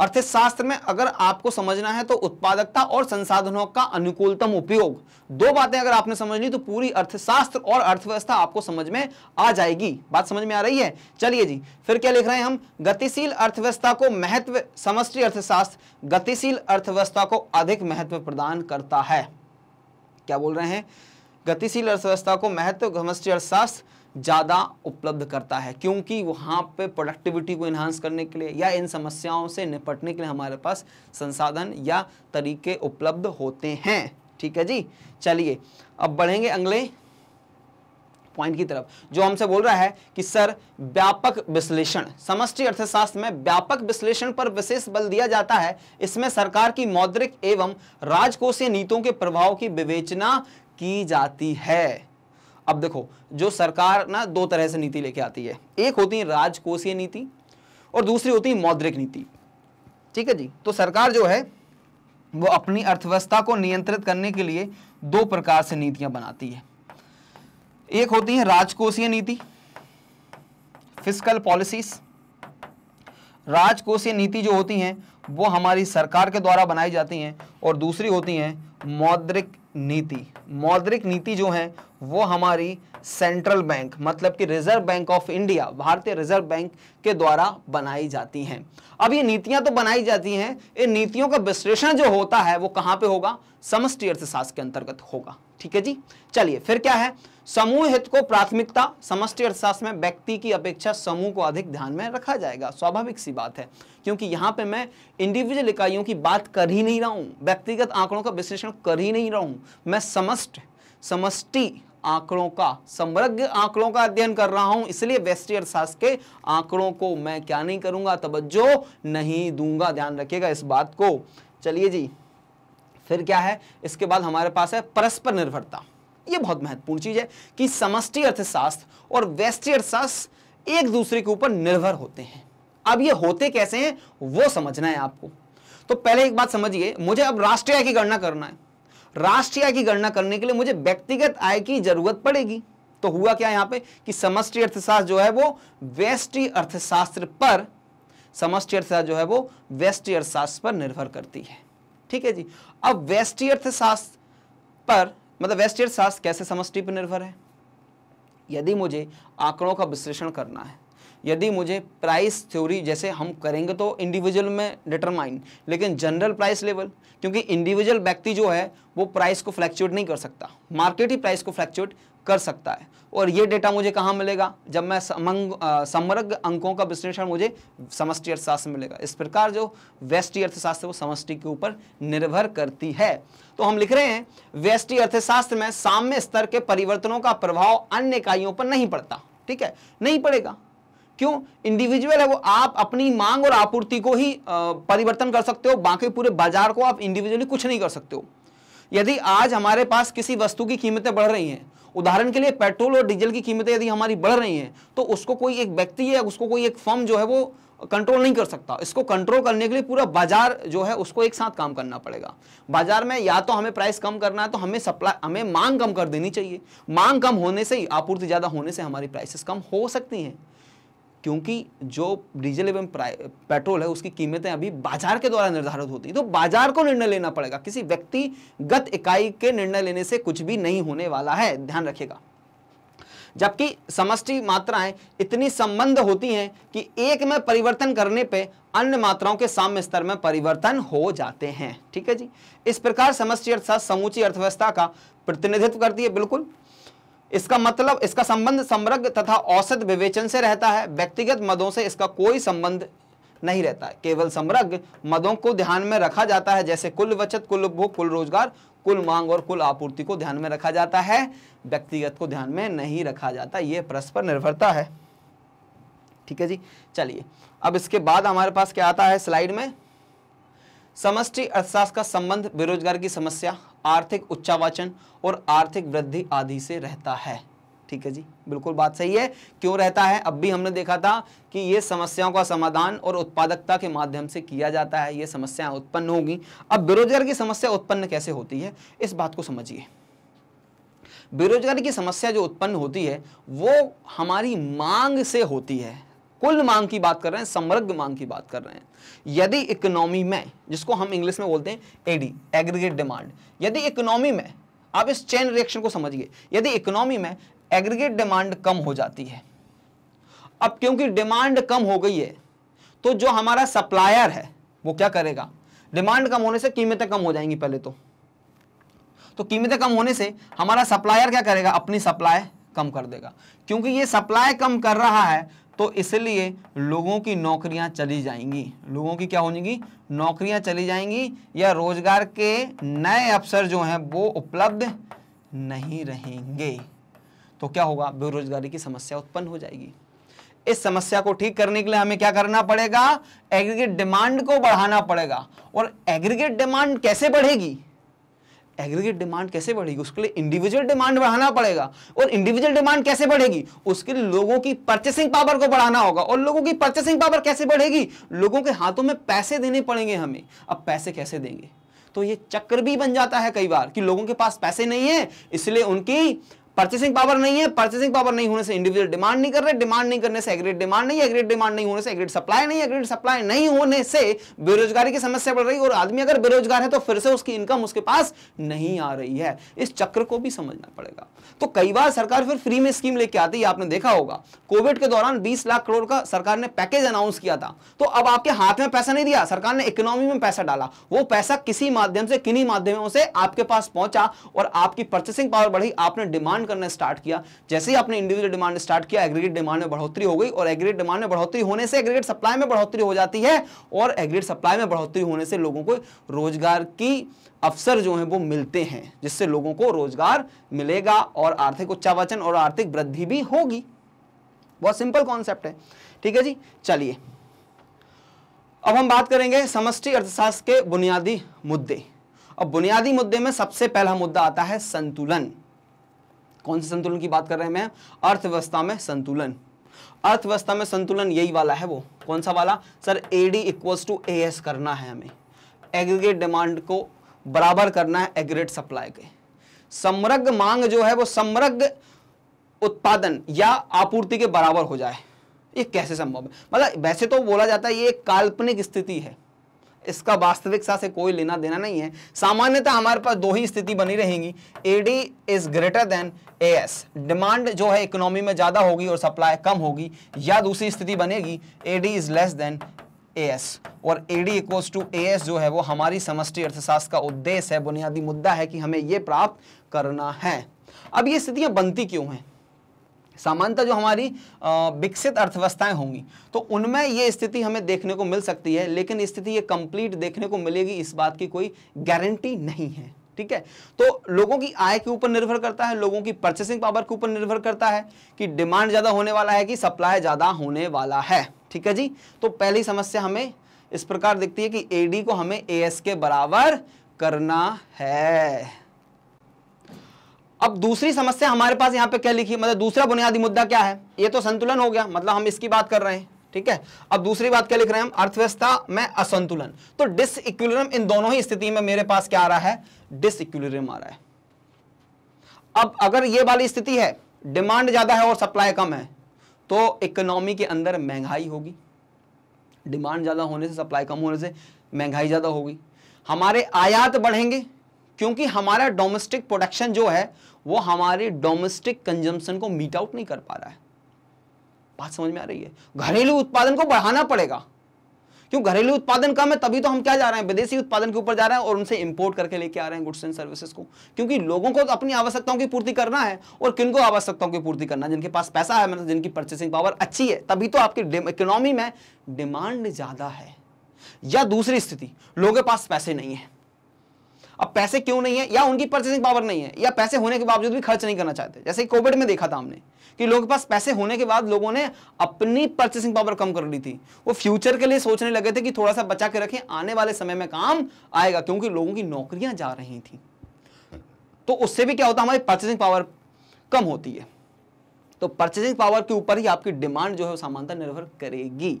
अर्थशास्त्र में अगर आपको समझना है तो उत्पादकता और संसाधनों का अनुकूलतम उपयोग। दो बातें अगर आपने समझ ली तो पूरी अर्थशास्त्र और अर्थव्यवस्था आपको समझ में आ जाएगी। बात समझ में आ रही है? चलिए जी, फिर क्या लिख रहे हैं हम? गतिशील अर्थव्यवस्था को महत्व, समष्टि अर्थशास्त्र गतिशील अर्थव्यवस्था को अधिक महत्व प्रदान करता है। क्या बोल रहे हैं? गतिशील अर्थव्यवस्था को महत्व, समष्टि अर्थशास्त्र ज़्यादा उपलब्ध करता है, क्योंकि वहाँ पे प्रोडक्टिविटी को इन्हांस करने के लिए या इन समस्याओं से निपटने के लिए हमारे पास संसाधन या तरीके उपलब्ध होते हैं। ठीक है जी? चलिए, अब बढ़ेंगे अगले पॉइंट की तरफ़, जो हमसे बोल रहा है कि सर, व्यापक विश्लेषण। समष्टि अर्थशास्त्र में व्यापक विश्लेषण पर विशेष बल दिया जाता है। इसमें सरकार की मौद्रिक एवं राजकोषीय नीतियों के प्रभाव की विवेचना की जाती है। अब देखो, जो सरकार ना दो तरह से नीति लेके आती है। एक होती है राजकोषीय नीति और दूसरी होती है मौद्रिक नीति। ठीक है जी? तो सरकार जो है, वो अपनी अर्थव्यवस्था को नियंत्रित करने के लिए दो प्रकार से नीतियाँ बनाती है। एक होती है राजकोषीय नीति फ़िज़िकल पॉलिसीज़। राजकोषीय नीति जो होती हैं, वो हमारी सरकार के द्वारा बनाई जाती हैं और दूसरी होती हैं मौद्रिक नीति, मौद्रिक नीति जो है, वो हमारी सेंट्रल बैंक मतलब कि रिज़र्व बैंक ऑफ़ इंडिया भारतीय रिज़र्व बैंक के द्वारा बनाई जाती हैं। अब ये नीतियाँ तो बनाई जाती हैं, इन नीतियों का विश्लेषण जो होता है, वो कहाँ पे होगा? समष्टि अर्थशास्त्र के अंतर्गत होगा। ठीक है जी? चलिए, फिर क्या है? समूह हित को प्राथमिकता, समष्टि अर्थशास्त्र में व्यक्ति की अपेक्षा समूह को अधिक ध्यान में रखा जाएगा। स्वाभाविक सी बात है, क्योंकि यहाँ पे मैं इंडिविजुअल इकाइयों की बात कर ही नहीं रहा हूँ, व्यक्तिगत आंकड़ों का विश्लेषण कर ही नहीं रहा हूँ। मैं समस्त समष्टि आंकड़ों का समग्र आंकड़ों का अध्ययन कर रहा हूँ, इसलिए वेस्टी अर्थशास्त्र के आंकड़ों को मैं क्या नहीं करूँगा, तवज्जो नहीं दूँगा। ध्यान रखिएगा इस बात को। चलिए जी, फिर क्या है? इसके बाद हमारे पास है परस्पर निर्भरता। ये बहुत महत्वपूर्ण चीज़ है कि समष्टि अर्थशास्त्र और वेस्टी अर्थशास्त्र एक दूसरे के ऊपर निर्भर होते हैं। अब ये होते कैसे हैं, वो समझना है आपको। तो पहले एक बात समझिए, मुझे अब राष्ट्रीय आय की गणना करना है। राष्ट्रीय आय की गणना करने के लिए मुझे व्यक्तिगत आय की ज़रूरत पड़ेगी। तो हुआ क्या यहाँ पे कि समष्टि अर्थशास्त्र जो है वो वेस्टी अर्थशास्त्र पर, समष्टि अर्थशास्त्र जो है वो वेस्टी अर्थशास्त्र पर निर्भर करती है। ठीक है जी? अब वेस्टी अर्थशास्त्र पर मतलब वेस्टेड अर्थशास्त्र कैसे समष्टि पर निर्भर है? यदि मुझे आंकड़ों का विश्लेषण करना है, यदि मुझे प्राइस थ्योरी जैसे हम करेंगे तो इंडिविजुअल में डिटरमाइन लेकिन जनरल प्राइस लेवल क्योंकि इंडिविजुअल व्यक्ति जो है, वो प्राइस को फ्लैक्चुएट नहीं कर सकता। मार्केट ही प्राइस को फ्लैक्चुएट कर सकता है। और ये डेटा मुझे कहाँ मिलेगा? जब मैं समंग समग्र अंकों का विश्लेषण मुझे समष्टि अर्थशास्त्र मिलेगा। इस प्रकार जो वेस्टी अर्थशास्त्र वो समष्टि के ऊपर निर्भर करती है। तो हम लिख रहे हैं वेस्टी अर्थशास्त्र में साम्य स्तर के परिवर्तनों का प्रभाव अन्य इकाइयों पर नहीं पड़ता। ठीक है? नहीं पड़ेगा। क्यों? इंडिविजुअल है, वो आप अपनी मांग और आपूर्ति को ही परिवर्तन कर सकते हो। बाकी पूरे बाज़ार को आप इंडिविजुअली कुछ नहीं कर सकते हो। यदि आज हमारे पास किसी वस्तु की कीमतें बढ़ रही हैं उदाहरण के लिए पेट्रोल और डीजल की कीमतें यदि हमारी बढ़ रही हैं तो उसको कोई एक व्यक्ति या उसको कोई एक फर्म जो है वो कंट्रोल नहीं कर सकता। इसको कंट्रोल करने के लिए पूरा बाज़ार जो है उसको एक साथ काम करना पड़ेगा। बाज़ार में या तो हमें प्राइस कम करना है तो हमें सप्लाई हमें मांग कम कर देनी चाहिए। मांग कम होने से ही, आपूर्ति ज़्यादा होने से हमारी प्राइसेस कम हो सकती हैं। क्योंकि जो डीजल एवं पेट्रोल है, उसकी कीमतें अभी बाज़ार के द्वारा निर्धारित होती है। तो बाज़ार को निर्णय लेना पड़ेगा। किसी व्यक्तिगत इकाई के निर्णय लेने से कुछ भी नहीं होने वाला है। ध्यान रखेगा जबकि समष्टि मात्राएँ इतनी संबंध होती हैं कि एक में परिवर्तन करने पे अन्य मात्राओं के साम्य स्तर में परिवर्तन हो जाते हैं। ठीक है जी? इस प्रकार समष्टि अर्थशास्त्र समूची अर्थव्यवस्था का प्रतिनिधित्व करती है। बिल्कुल। इसका मतलब इसका संबंध समग्र तथा औसत विवेचन से रहता है। व्यक्तिगत मदों से इसका कोई संबंध नहीं रहता है। केवल समग्र मदों को ध्यान में रखा जाता है, जैसे कुल बचत, कुल उपभोग, कुल रोज़गार, कुल मांग और कुल आपूर्ति को ध्यान में रखा जाता है। व्यक्तिगत को ध्यान में नहीं रखा जाता, ये परस्पर निर्भरता है। ठीक है जी? चलिए, अब इसके बाद हमारे पास क्या आता है? स्लाइड में समष्टि अर्थशास्त्र का संबंध बेरोजगार की समस्या, आर्थिक उच्चावाचन और आर्थिक वृद्धि आदि से रहता है। ठीक है जी? बिल्कुल बात सही है। क्यों रहता है? अब भी हमने देखा था कि ये समस्याओं का समाधान और उत्पादकता के माध्यम से किया जाता है। ये समस्याएँ उत्पन्न होगी। अब बेरोजगार की समस्या उत्पन्न कैसे होती है? इस बात को समझिए। बेरोजगारी की समस्या जो उत्पन्न होती है, वो हमारी मांग से होती है। कुल मांग की बात कर रहे हैं समृद्ध मांग की बात कर रहे हैं। यदि इकोनॉमी में, जिसको हम इंग्लिश में बोलते हैं एडी एग्रीगेट डिमांड यदि इकोनॉमी में, आप इस चेन रिएक्शन को समझिए, यदि इकोनॉमी में एग्रीगेट डिमांड कम हो जाती है, अब क्योंकि डिमांड कम हो गई है तो जो हमारा सप्लायर है, वो क्या करेगा? डिमांड कम होने से कीमतें कम हो जाएँगी पहले तो। तो कीमतें कम होने से हमारा सप्लायर क्या करेगा? अपनी सप्लाई कम कर देगा। क्योंकि ये सप्लाई कम कर रहा है तो इसलिए लोगों की नौकरियाँ चली जाएँगी। लोगों की क्या होंगी? नौकरियाँ चली जाएँगी या रोज़गार के नए अवसर जो हैं, वो उपलब्ध नहीं रहेंगे। तो क्या होगा? बेरोजगारी की समस्या उत्पन्न हो जाएगी। इस समस्या को ठीक करने के लिए हमें क्या करना पड़ेगा? एग्रीगेट डिमांड को बढ़ाना पड़ेगा। और एग्रीगेट डिमांड कैसे बढ़ेगी? एग्रीगेट डिमांड कैसे बढ़ेगी? उसके लिए इंडिविजुअल डिमांड बढ़ाना पड़ेगा। और इंडिविजुअल डिमांड कैसे बढ़ेगी? उसके लिए लोगों की परचेसिंग पावर को बढ़ाना होगा। और लोगों की परचेसिंग पावर कैसे बढ़ेगी? लोगों के हाथों में पैसे देने पड़ेंगे हमें। अब पैसे कैसे देंगे? तो ये चक्र भी बन जाता है कई बार कि लोगों के पास पैसे नहीं है, इसलिए उनकी परचेसिंग पावर नहीं है परचेसिंग पावर नहीं होने से इंडिविजुअल डिमांड नहीं कर रहे डिमांड नहीं करने से एग्रेड डिमांड नहीं एग्रेड डिमांड नहीं होने से एग्रेड सप्लाई नहीं एग्रेड सप्लाई नहीं होने से बेरोजगारी की समस्या बढ़ रही है और आदमी अगर बेरोजगार है तो फिर से उसकी इनकम उसके पास नहीं आ रही है। इस चक्र को भी समझना पड़ेगा। तो कई बार सरकार फिर फ्री में स्कीम लेके आती है, आपने देखा होगा। कोविड के दौरान बीस लाख करोड़ का सरकार ने पैकेज अनाउंस किया था। तो अब आपके हाथ में पैसा नहीं दिया, सरकार ने इकोनॉमी में पैसा डाला। वो पैसा किसी माध्यम से, किन्हीं माध्यमों से आपके पास पहुँचा और आपकी परचेसिंग पावर बढ़ी, आपने डिमांड करना स्टार्ट किया। जैसे ही आपने इंडिविजुअल डिमांड स्टार्ट किया एग्रीगेट डिमांड में बढ़ोतरी हो गई और एग्रीगेट डिमांड में बढ़ोतरी होने से एग्रीगेट सप्लाई में बढ़ोतरी हो जाती है और एग्रीगेट सप्लाई में बढ़ोतरी होने से लोगों को रोज़गार की अवसर जो है वो मिलते हैं, जिससे लोगों को रोज़गार मिलेगा और आर्थिक उच्चावचन और आर्थिक वृद्धि भी होगी। बहुत सिंपल कॉन्सेप्ट है। ठीक है जी? चलिए। अब हम बात करेंगे समष्टि अर्थशास्त्र के बुनियादी मुद्दे। अब बुनियादी मुद्दे में सबसे पहला मुद्दा आता है संतुलन। कौन से संतुलन की बात कर रहे हैं मैं? अर्थव्यवस्था में संतुलन। अर्थव्यवस्था में संतुलन यही वाला है वो। कौन सा वाला? Sir AD equals to A S करना है हमें। एग्रीगेट डिमांड को बराबर करना है एग्रीगेट सप्लाई के। समृद्ध मांग जो है वो समृद्ध उत्पादन या आपूर्ति के बराबर हो जाए। ये कैसे संभव है? मतलब वैसे तो बोला जाता है ये काल्पनिक स्थिति है। इसका वास्तविकता से कोई लेना देना नहीं है। सामान्यतः हमारे पास दो ही स्थिति बनी रहेंगी। AD is greater than A S demand जो है इकोनॉमी में ज़्यादा होगी और सप्लाई कम होगी, या दूसरी स्थिति बनेगी AD is less than A S और AD equals to A S जो है, वो हमारी समष्टि अर्थशास्त्र का उद्देश्य है, बुनियादी मुद्दा है कि हमें ये प्राप्त करना है। अब ये स्थितियाँ बनती क्यों हैं? सामान्यतः जो हमारी विकसित अर्थव्यवस्थाएँ होंगी तो उनमें ये स्थिति हमें देखने को मिल सकती है, लेकिन स्थिति ये कंप्लीट देखने को मिलेगी, इस बात की कोई गारंटी नहीं है, ठीक है? तो लोगों की आय के ऊपर निर्भर करता है, लोगों की परचेसिंग पावर के ऊपर निर्भर करता है कि डिमांड ज़्यादा होने वाला है कि सप्लाई ज़्यादा होने वाला है, ठीक है जी? तो पहली समस्या हमें इस प्रकार दिखती है कि एडी को हमें एएस के बराबर करना है। अब दूसरी समस्या हमारे पास यहाँ पे क्या लिखी? मतलब दूसरा बुनियादी मुद्दा क्या है? ये तो संतुलन हो गया। मतलब हम इसकी बात कर रहे हैं, ठीक है? अब दूसरी बात क्या लिख रहे हैं हम? अर्थव्यवस्था में असंतुलन। तो डिस इन दोनों ही स्थिति में मेरे पास क्या आ रहा है? डिस आ रहा है। अब अगर ये वाली स्थिति है, डिमांड ज़्यादा है और सप्लाई कम है तो इकोनॉमी के अंदर महँगाई होगी। डिमांड ज़्यादा होने से, सप्लाई कम होने से महँगाई ज़्यादा होगी। हमारे आयात बढ़ेंगे, क्योंकि हमारा डोमेस्टिक प्रोडक्शन जो है वो हमारे डोमेस्टिक कंजम्पशन को मीट आउट नहीं कर पा रहा है। बात समझ में आ रही है? घरेलू उत्पादन को बढ़ाना पड़ेगा। क्यों? घरेलू उत्पादन कम है, तभी तो हम क्या जा रहे हैं? विदेशी उत्पादन के ऊपर जा रहे हैं और उनसे इंपोर्ट करके लेके आ रहे हैं गुड्स एंड सर्विसेज़ को। क्योंकि लोगों को तो अपनी आवश्यकताओं की पूर्ति करना है और किन को आवश्यकताओं की पूर्ति करना है? जिनके पास पैसा है मतलब जिनकी परचेसिंग पावर अच्छी है, तभी तो आपकी इकोनॉमी में डिमांड ज़्यादा है। या दूसरी स्थिति, लोगों के पास पैसे नहीं है। अब पैसे क्यों नहीं है? या उनकी परचेसिंग पावर नहीं है, या पैसे होने के बावजूद भी खर्च नहीं करना चाहते। जैसे कोविड में देखा था हमने कि लोगों के पास पैसे होने के बाद लोगों ने अपनी परचेसिंग पावर कम कर ली थी। वो फ्यूचर के लिए सोचने लगे थे कि थोड़ा सा बचा के रखें, आने वाले समय में काम आएगा, क्योंकि लोगों की नौकरियाँ जा रही थी। तो उससे भी क्या होता हमारी परचेसिंग पावर कम होती है। तो परचेसिंग पावर के ऊपर ही आपकी डिमांड जो है वो सामान्यतः निर्भर करेगी।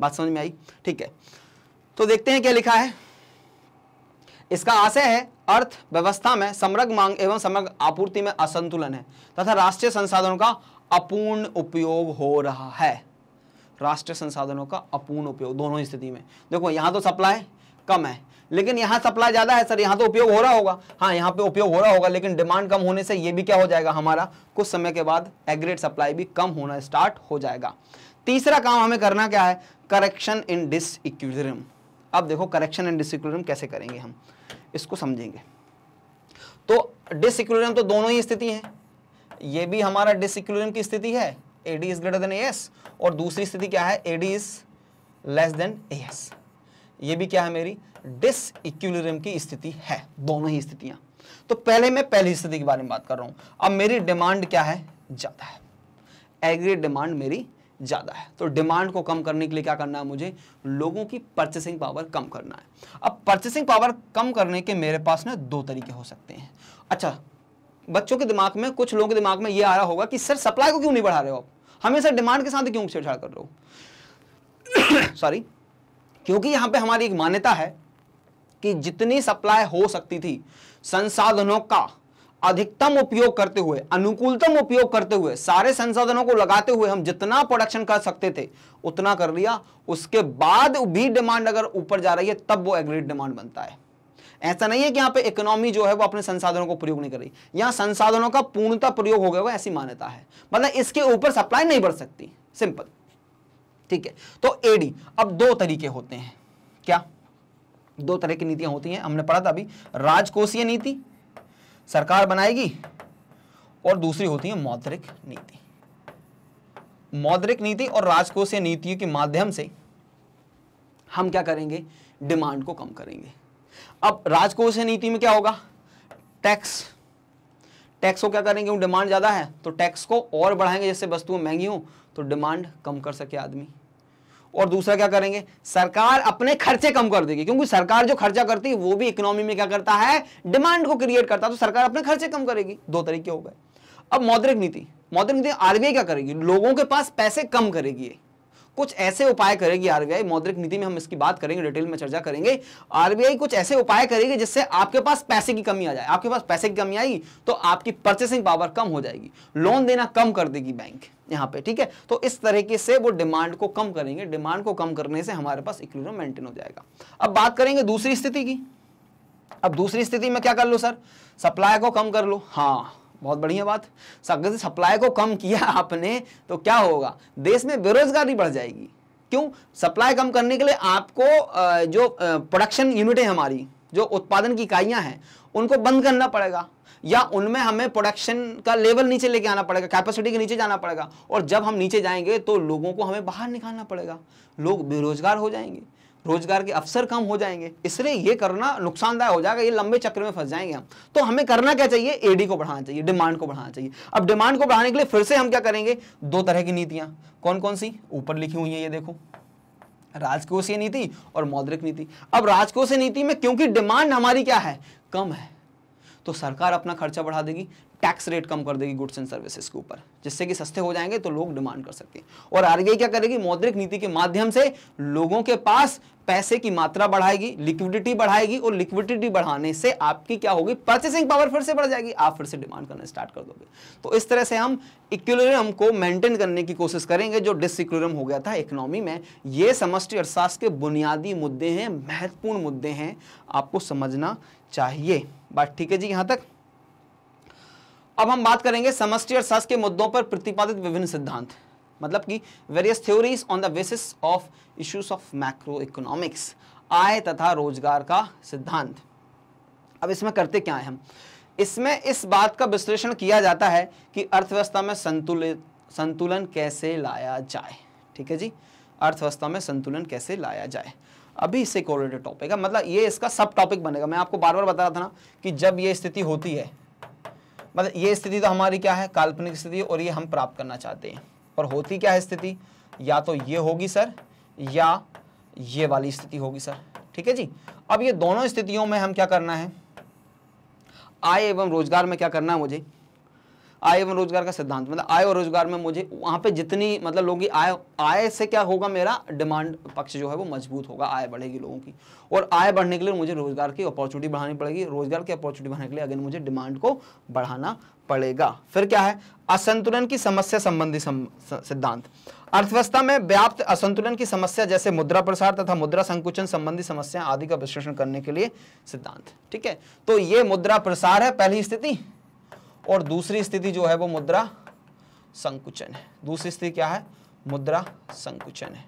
बात समझ में आई? ठीक है। तो देखते हैं क्या लिखा है। इसका आशय है अर्थव्यवस्था में समग्र मांग एवं समग्र आपूर्ति में असंतुलन है, तथा राष्ट्रीय संसाधनों का अपूर्ण उपयोग हो रहा है। राष्ट्रीय संसाधनों का अपूर्ण उपयोग, दोनों स्थिति में। देखो, यहाँ तो सप्लाई कम है, लेकिन यहाँ सप्लाई ज़्यादा है सर यहाँ तो उपयोग हो रहा होगा। हाँ यहाँ पे उपयोग हो रहा होगा, लेकिन डिमांड कम होने से ये भी क्या हो जाएगा हमारा? कुछ समय के बाद एग्रेड सप्लाई भी कम होना स्टार्ट हो जाएगा। तीसरा काम हमें करना क्या है? करेक्शन इन डिस अब देखो करेक्शन इन डिस कैसे करेंगे हम? इसको समझेंगे। तो डिस तो दोनों ही स्थिति है। ये भी हमारा डिस की स्थिति है AD is greater than S और दूसरी स्थिति क्या है? AD is less than S ये भी क्या है मेरी? डिस की स्थिति है, दोनों ही स्थितियाँ। तो पहले मैं पहली स्थिति के बारे में बात कर रहा हूँ। अब मेरी डिमांड क्या है? ज़्यादा है। एग्री डिमांड मेरी ज़्यादा है। तो डिमांड को कम करने के लिए क्या करना है मुझे? लोगों की परचेसिंग पावर कम करना है। अब परचेसिंग पावर कम करने के मेरे पास ना दो तरीके हो सकते हैं। अच्छा बच्चों के दिमाग में, कुछ लोगों के दिमाग में ये आ रहा होगा कि सर सप्लाई को क्यों नहीं बढ़ा रहे हो आप? हमेशा डिमांड के साथ क्यों छेड़छाड़ कर रहे हो? <coughs> सॉरी क्योंकि यहाँ पे हमारी एक मान्यता है कि जितनी सप्लाई हो सकती थी, संसाधनों का अधिकतम उपयोग करते हुए, अनुकूलतम उपयोग करते हुए, सारे संसाधनों को लगाते हुए हम जितना प्रोडक्शन कर सकते थे, उतना कर लिया। उसके बाद भी डिमांड अगर ऊपर जा रही है, तब वो एग्रीड डिमांड बनता है। ऐसा नहीं है कि यहाँ पे इकोनॉमी जो है वो अपने संसाधनों को प्रयोग नहीं कर रही। यहाँ संसाधनों का पूर्णता प्रयोग हो गया ऐसी मान्यता है। मतलब इसके ऊपर सप्लाई नहीं बढ़ सकती। सिंपल ठीक है। तो एडी अब दो तरीके होते हैं। क्या? दो तरह की नीतियाँ होती हैं। हमने पढ़ा था अभी, राजकोषीय नीति सरकार बनाएगी और दूसरी होती है मौद्रिक नीति। मौद्रिक नीति और राजकोषीय नीतियों के माध्यम से हम क्या करेंगे? डिमांड को कम करेंगे। अब राजकोषीय नीति में क्या होगा? टैक्स। टैक्स को क्या करेंगे? डिमांड ज़्यादा है तो टैक्स को और बढ़ाएँगे। जैसे वस्तुएँ महँगी हो तो डिमांड कम कर सके आदमी। और दूसरा क्या करेंगे? सरकार अपने खर्चे कम कर देगी, क्योंकि सरकार जो खर्चा करती है, वो भी इकोनॉमी में क्या करता है? डिमांड को क्रिएट करता है तो सरकार अपने खर्चे कम करेगी। दो तरीके हो गए। अब मौद्रिक नीति। मौद्रिक नीति आरबीआई क्या करेगी? लोगों के पास पैसे कम करेगी। कुछ ऐसे उपाय करेगी आरबीआई? मौद्रिक नीति में हम इसकी बात करेंगे, डिटेल में चर्चा करेंगे। आरबीआई कुछ ऐसे उपाय करेगी जिससे आपके पास पैसे की कमी आ जाए। आपके पास पैसे की कमी आएगी तो आपकी परचेसिंग पावर कम हो जाएगी। लोन देना कम कर देगी बैंक यहाँ पे, ठीक है? तो इस तरीके से वो डिमांड को कम करेंगे। डिमांड को कम करने से हमारे पास इक्विलिब्रियम मेंटेन हो जाएगा। अब बात करेंगे दूसरी स्थिति की। अब दूसरी स्थिति में क्या कर लो, सर? सप्लाई को कम कर लो। हाँ बहुत बढ़िया बात। अगर सप्लाई को कम किया <laughs> आपने तो क्या होगा? देश में बेरोजगारी बढ़ जाएगी। क्यों? सप्लाई कम करने के लिए आपको जो प्रोडक्शन यूनिट है हमारी, जो उत्पादन की इकाइयाँ हैं, उनको बंद करना पड़ेगा। या उनमें हमें प्रोडक्शन का लेवल नीचे लेके आना पड़ेगा कैपेसिटी के नीचे जाना पड़ेगा। और जब हम नीचे जाएँगे तो लोगों को हमें बाहर निकालना पड़ेगा। लोग बेरोजगार हो जाएँगे। रोज़गार के अवसर कम हो जाएँगे, इसलिए ये करना नुकसानदायक हो जाएगा, ये लंबे चक्र में फंस जाएँगे हम। तो हमें करना क्या चाहिए? एडी को बढ़ाना चाहिए डिमांड को बढ़ाना चाहिए। अब डिमांड को बढ़ाने के लिए फिर से हम क्या करेंगे? दो तरह की नीतियाँ। कौन कौन सी? ऊपर लिखी हुई है ये देखो। राजकोषीय नीति और मौद्रिक नीति। अब राजकोषीय नीति में क्योंकि डिमांड हमारी क्या है? कम है। तो सरकार अपना खर्चा बढ़ा देगी टैक्स रेट कम कर देगी गुड्स एंड सर्विसेज़ के ऊपर। जिससे कि सस्ते हो जाएँगे तो लोग डिमांड कर सकते हैं। और आरबीआई क्या करेगी? मौद्रिक नीति के माध्यम से लोगों के पास पैसे की मात्रा बढ़ाएगी लिक्विडिटी बढ़ाएगी और लिक्विडिटी बढ़ाने से आपकी क्या होगी? परचेसिंग पावर फिर से बढ़ जाएगी। आप फिर से डिमांड करना स्टार्ट कर दोगे। तो इस तरह से हम इक्विलिब्रियम को मेंटेन करने की कोशिश करेंगे, जो डिसइक्विलिब्रियम हो गया था इकोनॉमी में। ये समष्टि अर्थशास्त्र के बुनियादी मुद्दे हैं, महत्वपूर्ण मुद्दे हैं। आपको समझना चाहिए। बात ठीक है जी, यहाँ तक। अब हम बात करेंगे समष्टि अर्थशास्त्र के मुद्दों पर प्रतिपादित विभिन्न सिद्धांत। मतलब कि various theories on the basis of issues of macroeconomics आय तथा रोज़गार का सिद्धांत। अब इसमें करते क्या है हम? इसमें इस बात का विश्लेषण किया जाता है कि अर्थव्यवस्था में संतुलित, संतुलन कैसे लाया जाए। ठीक है जी? अर्थव्यवस्था में संतुलन कैसे लाया जाए? अभी इससे कोरिलेटेड टॉपिक है। मतलब ये इसका सब टॉपिक बनेगा। मैं आपको बार बार बता रहा था ना कि जब ये स्थिति होती है मतलब ये स्थिति तो हमारी क्या है? काल्पनिक स्थिति और ये हम प्राप्त करना चाहते हैं। और होती क्या है स्थिति? या तो ये होगी सर, या ये वाली स्थिति होगी सर। ठीक है जी? अब ये दोनों स्थितियों में हम क्या करना है? आय एवं रोज़गार में क्या करना है मुझे? आय एवं रोज़गार का सिद्धांत। मतलब आय और रोज़गार में मुझे वहाँ पे जितनी मतलब लोगों की आय आय से क्या होगा मेरा? डिमांड पक्ष जो है वो मज़बूत होगा, आय बढ़ेगी लोगों की। और आय बढ़ने के लिए मुझे रोज़गार की अपॉर्चुनिटी बढ़ानी पड़ेगी। रोज़गार की अपॉर्चुनिटी बढ़ाने के लिए अगेन मुझे डिमांड को बढ़ाना पड़ेगा। फिर क्या है? असंतुलन की समस्या संबंधी सिद्धांत। अर्थव्यवस्था में व्याप्त असंतुलन की समस्या जैसे मुद्रा प्रसार तथा मुद्रा संकुचन संबंधी समस्या आदि का विश्लेषण करने के लिए सिद्धांत। ठीक है? तो ये मुद्रा प्रसार है, पहली स्थिति। और दूसरी स्थिति जो है वो मुद्रा संकुचन है। दूसरी स्थिति क्या है? मुद्रा संकुचन है।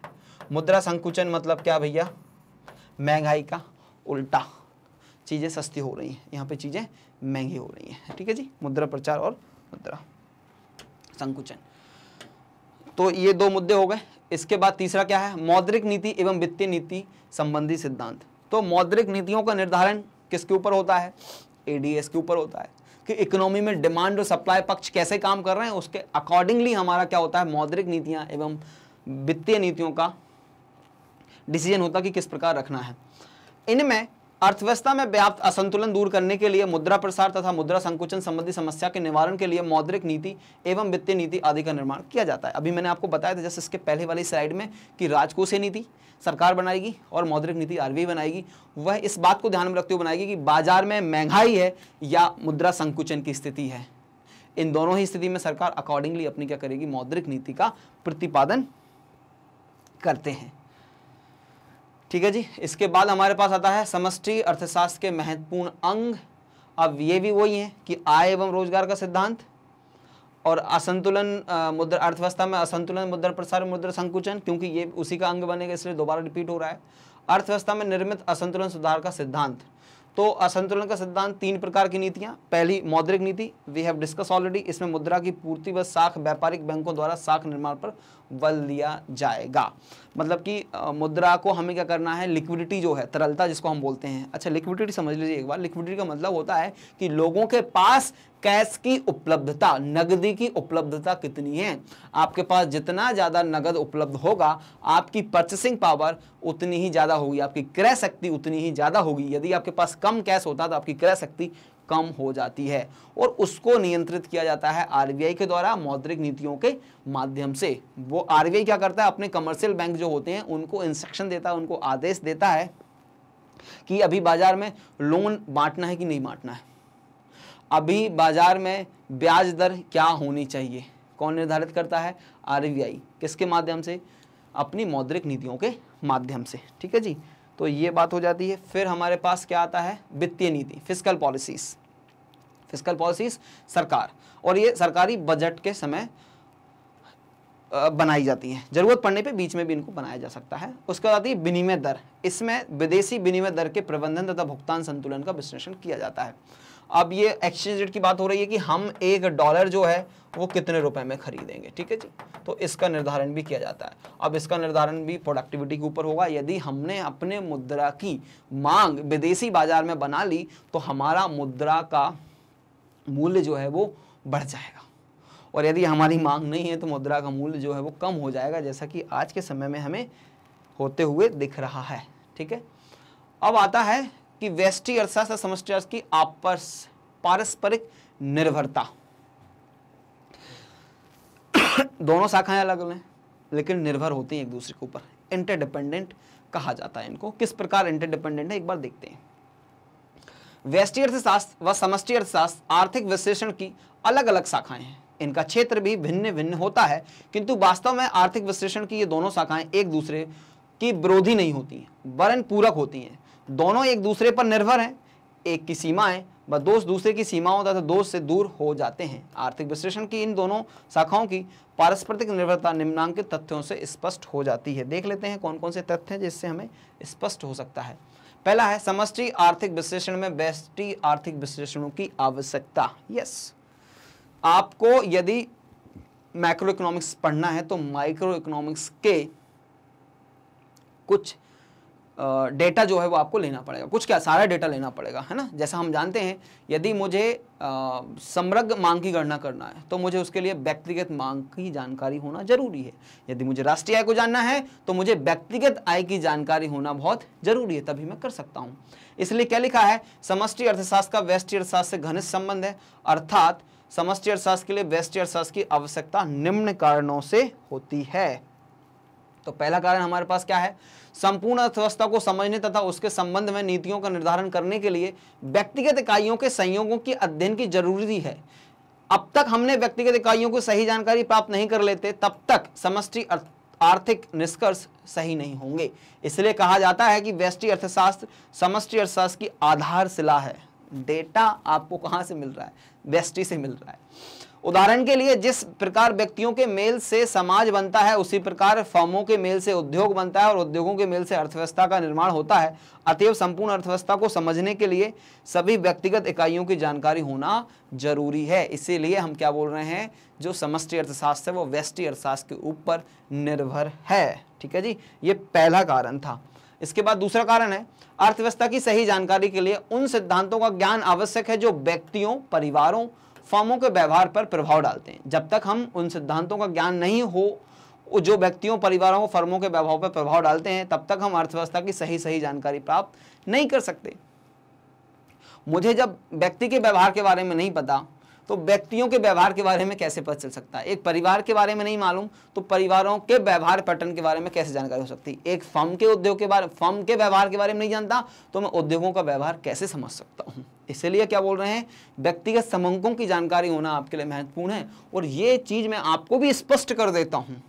मुद्रा संकुचन मतलब क्या भैया? महँगाई का उल्टा। चीज़ें सस्ती हो रही हैं। यहाँ पे चीज़ें महँगी हो रही हैं। ठीक है जी? मुद्रा प्रचार और मुद्रा संकुचन। तो ये दो मुद्दे हो गए। इसके बाद तीसरा क्या है? मौद्रिक नीति एवं वित्तीय नीति संबंधी सिद्धांत। तो मौद्रिक नीतियों का निर्धारण किसके ऊपर होता है? एडीएस के ऊपर होता है। कि इकोनॉमी में डिमांड और सप्लाई पक्ष कैसे काम कर रहे हैं, उसके अकॉर्डिंगली हमारा क्या होता है, मौद्रिक नीतियाँ एवं वित्तीय नीतियों का डिसीज़न होता है कि किस प्रकार रखना है। इनमें अर्थव्यवस्था में व्याप्त असंतुलन दूर करने के लिए मुद्रा प्रसार तथा मुद्रा संकुचन संबंधी समस्या के निवारण के लिए मौद्रिक नीति एवं वित्तीय नीति आदि का निर्माण किया जाता है। अभी मैंने आपको बताया था जैसे इसके पहले वाली स्लाइड में कि राजकोषीय नीति सरकार बनाएगी और मौद्रिक नीति आरबीआई बनाएगी। वह इस बात को ध्यान में रखते हुए बनाएगी कि बाज़ार में महँगाई है या मुद्रा संकुचन की स्थिति है। इन दोनों ही स्थिति में सरकार अकॉर्डिंगली अपनी क्या करेगी? मौद्रिक नीति का प्रतिपादन करते हैं। ठीक है जी, इसके बाद हमारे पास आता है समष्टि अर्थशास्त्र के महत्वपूर्ण अंग। अब ये भी वही है कि आय एवं रोज़गार का सिद्धांत और असंतुलन मुद्रा, अर्थव्यवस्था में असंतुलन, मुद्रा प्रसार, मुद्रा संकुचन, क्योंकि ये उसी का अंग बनेगा, इसलिए दोबारा रिपीट हो रहा है। अर्थव्यवस्था में निर्मित असंतुलन सुधार का सिद्धांत। तो असंतुलन का सिद्धांत तीन प्रकार की नीतियाँ। पहली, मौद्रिक नीति। वी हैव डिस्कस ऑलरेडी इसमें मुद्रा की पूर्ति व साख व्यापारिक बैंकों द्वारा साख निर्माण पर बल दिया जाएगा। मतलब कि मुद्रा को हमें क्या करना है? लिक्विडिटी जो है, तरलता जिसको हम बोलते हैं। अच्छा लिक्विडिटी समझ लीजिए एक बार। लिक्विडिटी का मतलब होता है कि लोगों के पास कैश की उपलब्धता, नगदी की उपलब्धता कितनी है? आपके पास जितना ज़्यादा नगद उपलब्ध होगा, आपकी परचेसिंग पावर उतनी ही ज़्यादा होगी, आपकी क्रय शक्ति उतनी ही ज़्यादा होगी। यदि आपके पास कम कैश होता तो आपकी क्रय शक्ति कम हो जाती है। और उसको नियंत्रित किया जाता है आरबीआई के द्वारा मौद्रिक नीतियों के माध्यम से। वो आरबीआई क्या करता है? अपने कमर्शियल बैंक जो होते हैं, उनको इंस्ट्रक्शन देता है, उनको आदेश देता है कि अभी बाज़ार में लोन बांटना है कि नहीं बांटना है। अभी बाज़ार में ब्याज दर क्या होनी चाहिए? कौन निर्धारित करता है? आरबीआई किसके माध्यम से? अपनी मौद्रिक नीतियों के माध्यम से। ठीक है जी? तो ये बात हो जाती है। फिर हमारे पास क्या आता है? वित्तीय नीति फ़िज़िकल पॉलिसीज़ फ़िज़िकल पॉलिसीज़ सरकार। और ये सरकारी बजट के समय बनाई जाती हैं। ज़रूरत पड़ने पे बीच में भी इनको बनाया जा सकता है। उसके बाद ये विनिमय दर। इसमें विदेशी विनिमय दर के प्रबंधन तथा भुगतान संतुलन का विश्लेषण किया जाता है। अब ये एक्सचेंज रेट की बात हो रही है कि हम एक डॉलर जो है, वो कितने रुपए में खरीदेंगे, ठीक है जी? तो इसका निर्धारण भी किया जाता है। अब इसका निर्धारण भी प्रोडक्टिविटी के ऊपर होगा। यदि हमने अपने मुद्रा की मांग विदेशी बाज़ार में बना ली तो हमारा मुद्रा का मूल्य जो है, वो बढ़ जाएगा। और यदि हमारी मांग नहीं है तो मुद्रा का मूल्य जो है, वो कम हो जाएगा, जैसा कि आज के समय में हमें होते हुए दिख रहा है, ठीक है? अब आता है कि वेस्टी अर्थशास्त्र समष्टि अर्थ की आपस, पारस्परिक निर्भरता। दोनों शाखाएँ अलग अलग हैं, लेकिन निर्भर होती हैं एक दूसरे के ऊपर। इंटरडिपेंडेंट कहा जाता है इनको। किस प्रकार इंटरडिपेंडेंट है, एक बार देखते हैं। वेस्टी अर्थशास्त्र व समष्टि अर्थशास्त्र आर्थिक विश्लेषण की अलग अलग शाखाएँ हैं। इनका क्षेत्र भी भिन्न भिन्न होता है, किंतु वास्तव में आर्थिक विश्लेषण की ये दोनों शाखाएँ एक दूसरे की विरोधी नहीं होती हैं वरन पूरक होती हैं। दोनों एक दूसरे पर निर्भर हैं, एक की सीमाएँ व दोस्त दूसरे की सीमाओं तथा दोस्त से दूर हो जाते हैं। आर्थिक विश्लेषण की इन दोनों शाखाओं की पारस्परिक निर्भरता निम्नांकित तथ्यों से स्पष्ट हो जाती है। देख लेते हैं कौन कौन से तथ्य हैं जिससे हमें स्पष्ट हो सकता है। पहला है, समष्टि आर्थिक विश्लेषण में बेस्टी आर्थिक विश्लेषणों की आवश्यकता। यस। आपको यदि मैक्रो इकोनॉमिक्स पढ़ना है तो माइक्रो इकोनॉमिक्स के कुछ डेटा जो है वो आपको लेना पड़ेगा। कुछ क्या, सारा डेटा लेना पड़ेगा, है ना? जैसा हम जानते हैं, यदि मुझे समग्र मांग की गणना करना है तो मुझे उसके लिए व्यक्तिगत मांग की जानकारी होना ज़रूरी है। यदि मुझे राष्ट्रीय आय को जानना है तो मुझे व्यक्तिगत आय की जानकारी होना बहुत ज़रूरी है, तभी मैं कर सकता हूँ। इसलिए क्या लिखा है? समष्टि अर्थशास्त्र का व्यष्टि अर्थशास्त्र से घनिष्ठ संबंध है। अर्थात, समष्टि अर्थशास्त्र के लिए व्यष्टि अर्थशास्त्र की आवश्यकता निम्न कारणों से होती है। तो पहला कारण हमारे पास क्या है? संपूर्ण अर्थव्यवस्था को समझने तथा उसके संबंध में नीतियों का निर्धारण करने के लिए व्यक्तिगत इकाइयों के संयोगों की अध्ययन की ज़रूरी है। अब तक हमने व्यक्तिगत इकाइयों को सही जानकारी प्राप्त नहीं कर लेते, तब तक समष्टि आर्थिक निष्कर्ष सही नहीं होंगे। इसलिए कहा जाता है कि व्यष्टि अर्थशास्त्र समष्टि अर्थशास्त्र की आधारशिला है। डेटा आपको कहाँ से मिल रहा है? व्यष्टि से मिल रहा है। उदाहरण के लिए, जिस प्रकार व्यक्तियों के मेल से समाज बनता है, उसी प्रकार फर्मों के मेल से उद्योग बनता है और उद्योगों के मेल से अर्थव्यवस्था का निर्माण होता है। अतएव संपूर्ण अर्थव्यवस्था को समझने के लिए सभी व्यक्तिगत इकाइयों की जानकारी होना ज़रूरी है। इसीलिए हम क्या बोल रहे हैं, जो समष्टि अर्थशास्त्र है, वो व्यष्टि अर्थशास्त्र के ऊपर निर्भर है। ठीक है जी? ये पहला कारण था। इसके बाद दूसरा कारण है, अर्थव्यवस्था की सही जानकारी के लिए उन सिद्धांतों का ज्ञान आवश्यक है, जो व्यक्तियों, परिवारों फर्मों के व्यवहार पर प्रभाव डालते हैं। जब तक हम उन सिद्धांतों का ज्ञान नहीं हो जो व्यक्तियों, परिवारों को फर्मों के व्यवहार पर प्रभाव डालते हैं, तब तक हम अर्थव्यवस्था की सही सही जानकारी प्राप्त नहीं कर सकते। मुझे जब व्यक्ति के व्यवहार के बारे में नहीं पता तो व्यक्तियों के व्यवहार के बारे में कैसे पता चल सकता है? एक परिवार के बारे में नहीं मालूम तो परिवारों के व्यवहार पैटर्न के बारे में कैसे जानकारी हो सकती एक फर्म के उद्योग के बारे, फर्म के व्यवहार के बारे में नहीं जानता तो मैं उद्योगों का व्यवहार कैसे समझ सकता हूँ? इसलिए क्या बोल रहे हैं? व्यक्तिगत समंकों की जानकारी होना आपके लिए महत्वपूर्ण है। और ये चीज़ मैं आपको भी स्पष्ट कर देता हूँ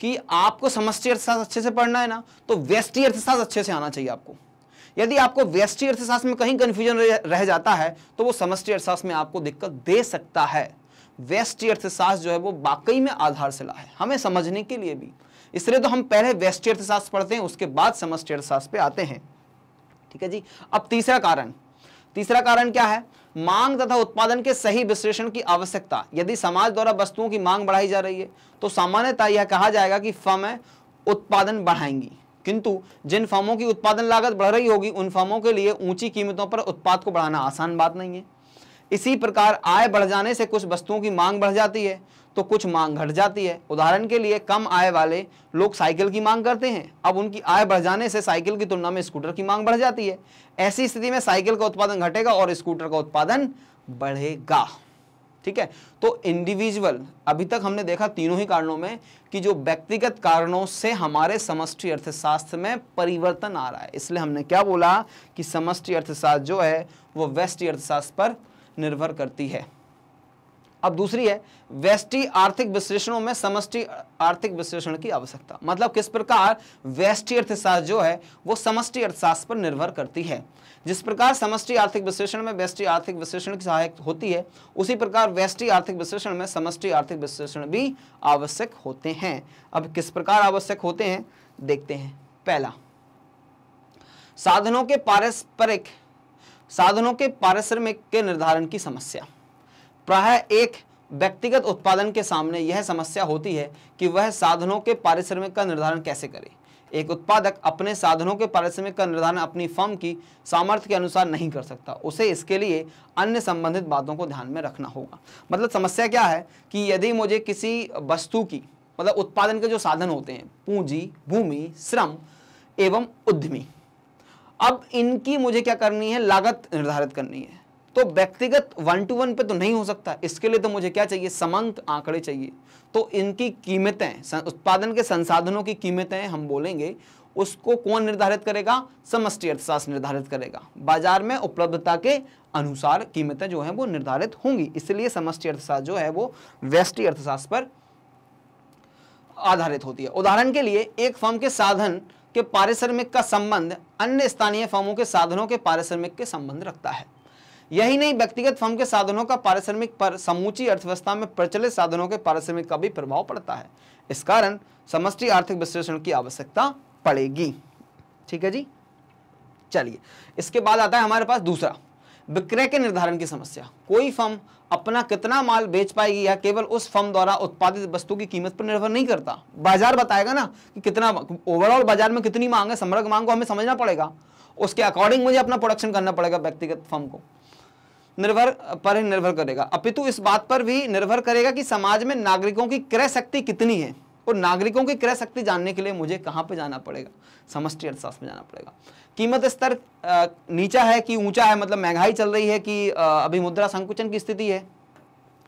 कि आपको समष्टि अर्थशास्त्र अच्छे से पढ़ना है ना तो व्यष्टि अर्थशास्त्र अच्छे से आना चाहिए आपको। यदि आपको व्यष्टि अर्थशास्त्र में कहीं कंफ्यूजन रह जाता है तो वो समष्टि अर्थशास्त्र में आपको दिक्कत दे सकता है। व्यष्टि अर्थशास्त्र जो है, वो वाकई में आधारशिला है, हमें समझने के लिए भी। इसलिए तो हम पहले व्यष्टि अर्थशास्त्र पढ़ते हैं, उसके बाद समष्टि अर्थशास्त्र पे आते हैं। ठीक है जी? अब तीसरा कारण। तीसरा कारण क्या है? मांग तथा उत्पादन के सही विश्लेषण की आवश्यकता। यदि समाज द्वारा वस्तुओं की मांग बढ़ाई जा रही है तो सामान्यतः यह कहा जाएगा कि फर्में उत्पादन बढ़ाएँगी। किंतु जिन फर्मों की उत्पादन लागत बढ़ रही होगी, उन फर्मों के लिए ऊँची कीमतों पर उत्पाद को बढ़ाना आसान बात नहीं है। इसी प्रकार आय बढ़ जाने से कुछ वस्तुओं की मांग बढ़ जाती है तो कुछ मांग घट जाती है। उदाहरण के लिए, कम आय वाले लोग साइकिल की मांग करते हैं। अब उनकी आय बढ़ जाने से साइकिल की तुलना में स्कूटर की मांग बढ़ जाती है। ऐसी स्थिति में साइकिल का उत्पादन घटेगा और स्कूटर का उत्पादन बढ़ेगा। ठीक है? तो इंडिविजुअल अभी तक हमने देखा तीनों ही कारणों में कि जो व्यक्तिगत कारणों से हमारे समष्टि अर्थशास्त्र में परिवर्तन आ रहा है। इसलिए हमने क्या बोला कि समष्टि अर्थशास्त्र जो है, वो वेस्ट अर्थशास्त्र पर निर्भर करती है। अब दूसरी है, व्यष्टि आर्थिक विश्लेषणों में समष्टि आर्थिक विश्लेषण की आवश्यकता। मतलब किस प्रकार? व्यष्टि अर्थशास्त्र जो है, वो समष्टि अर्थशास्त्र पर निर्भर करती है। जिस प्रकार समष्टि आर्थिक विश्लेषण में व्यष्टि आर्थिक विश्लेषण की सहायक होती है, उसी प्रकार व्यष्टि आर्थिक विश्लेषण में समष्टि आर्थिक विश्लेषण भी आवश्यक होते हैं। अब किस प्रकार आवश्यक होते हैं? देखते हैं। पहला, साधनों के पारस्परिक, साधनों के पारिश्रमिक के निर्धारण की समस्या। प्राय एक व्यक्तिगत उत्पादन के सामने यह समस्या होती है कि वह साधनों के पारिश्रमिक का निर्धारण कैसे करे। एक उत्पादक अपने साधनों के पारिश्रमिक का निर्धारण अपनी फर्म की सामर्थ्य के अनुसार नहीं कर सकता। उसे इसके लिए अन्य संबंधित बातों को ध्यान में रखना होगा। मतलब समस्या क्या है कि यदि मुझे किसी वस्तु की मतलब उत्पादन के जो साधन होते हैं, पूंजी, भूमि, श्रम एवं उद्यमी, अब इनकी मुझे क्या करनी है? लागत निर्धारित करनी है। तो व्यक्तिगत वन टू वन पे तो नहीं हो सकता। इसके लिए तो मुझे क्या चाहिए? समंत आंकड़े चाहिए। तो इनकी कीमतें उत्पादन के संसाधनों की कीमतें हम बोलेंगे, उसको कौन निर्धारित करेगा? समष्टि अर्थशास्त्र निर्धारित करेगा। बाज़ार में उपलब्धता के अनुसार कीमतें जो है वो निर्धारित होंगी। इसलिए समष्टि अर्थशास्त्र जो है वो व्यष्टि अर्थशास्त्र पर आधारित होती है। उदाहरण के लिए, एक फर्म के साधन के पारिश्रमिक का संबंध अन्य स्थानीय फर्मों के साधनों के पारिश्रमिक के संबंध रखता है। यही नहीं, व्यक्तिगत फर्म के साधनों का पारिश्रमिक पर समूची अर्थव्यवस्था में प्रचलित साधनों के पारिश्रमिक का भी प्रभाव पड़ता है। इस कारण समष्टि आर्थिक विश्लेषण की आवश्यकता पड़ेगी। ठीक है जी? चलिए, इसके बाद आता है हमारे पास दूसरा, विक्रय के निर्धारण की समस्या। कोई फर्म अपना कितना माल बेच पाएगी या केवल उस फर्म द्वारा उत्पादित वस्तु की कीमत पर निर्भर नहीं करता? बाज़ार बताएगा ना कि कितना ओवरऑल बाज़ार में कितनी मांग है, समग्र मांग को हमें समझना पड़ेगा। उसके अकॉर्डिंग मुझे अपना प्रोडक्शन करना पड़ेगा व्यक्तिगत फर्म को। निर्भर, पर ही निर्भर करेगा। अपितु इस बात पर भी निर्भर करेगा कि समाज में नागरिकों की क्रय शक्ति कितनी है। और नागरिकों की क्रय शक्ति जानने के लिए मुझे कहाँ पर जाना पड़ेगा? समष्टि अर्थशास्त्र में जाना पड़ेगा। कीमत स्तर नीचा है कि ऊँचा है? मतलब महँगाई चल रही है कि अभी मुद्रा संकुचन की स्थिति है?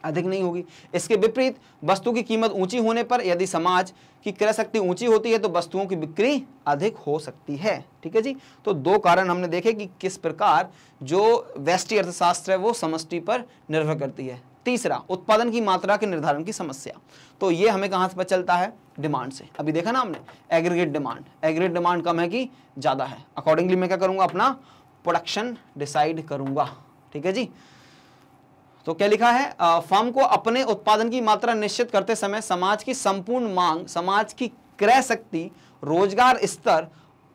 अधिक नहीं होगी। इसके विपरीत, वस्तु की कीमत ऊँची होने पर यदि समाज की क्रय शक्ति ऊँची होती है तो वस्तुओं की बिक्री अधिक हो सकती है। ठीक है जी? तो दो कारण हमने देखे कि किस प्रकार जो वेस्टी अर्थशास्त्र है, वो समष्टि पर निर्भर करती है। तीसरा, उत्पादन की मात्रा के निर्धारण की समस्या। तो ये हमें कहाँ पता चलता है? डिमांड से। अभी देखा ना हमने एग्रीगेट डिमांड एग्रीगेट डिमांड कम है कि ज़्यादा है? अकॉर्डिंगली मैं क्या करूँगा? अपना प्रोडक्शन डिसाइड करूँगा। ठीक है जी? तो क्या लिखा है? फर्म को अपने उत्पादन की मात्रा निश्चित करते समय समाज की संपूर्ण मांग, समाज की क्रय शक्ति, रोज़गार स्तर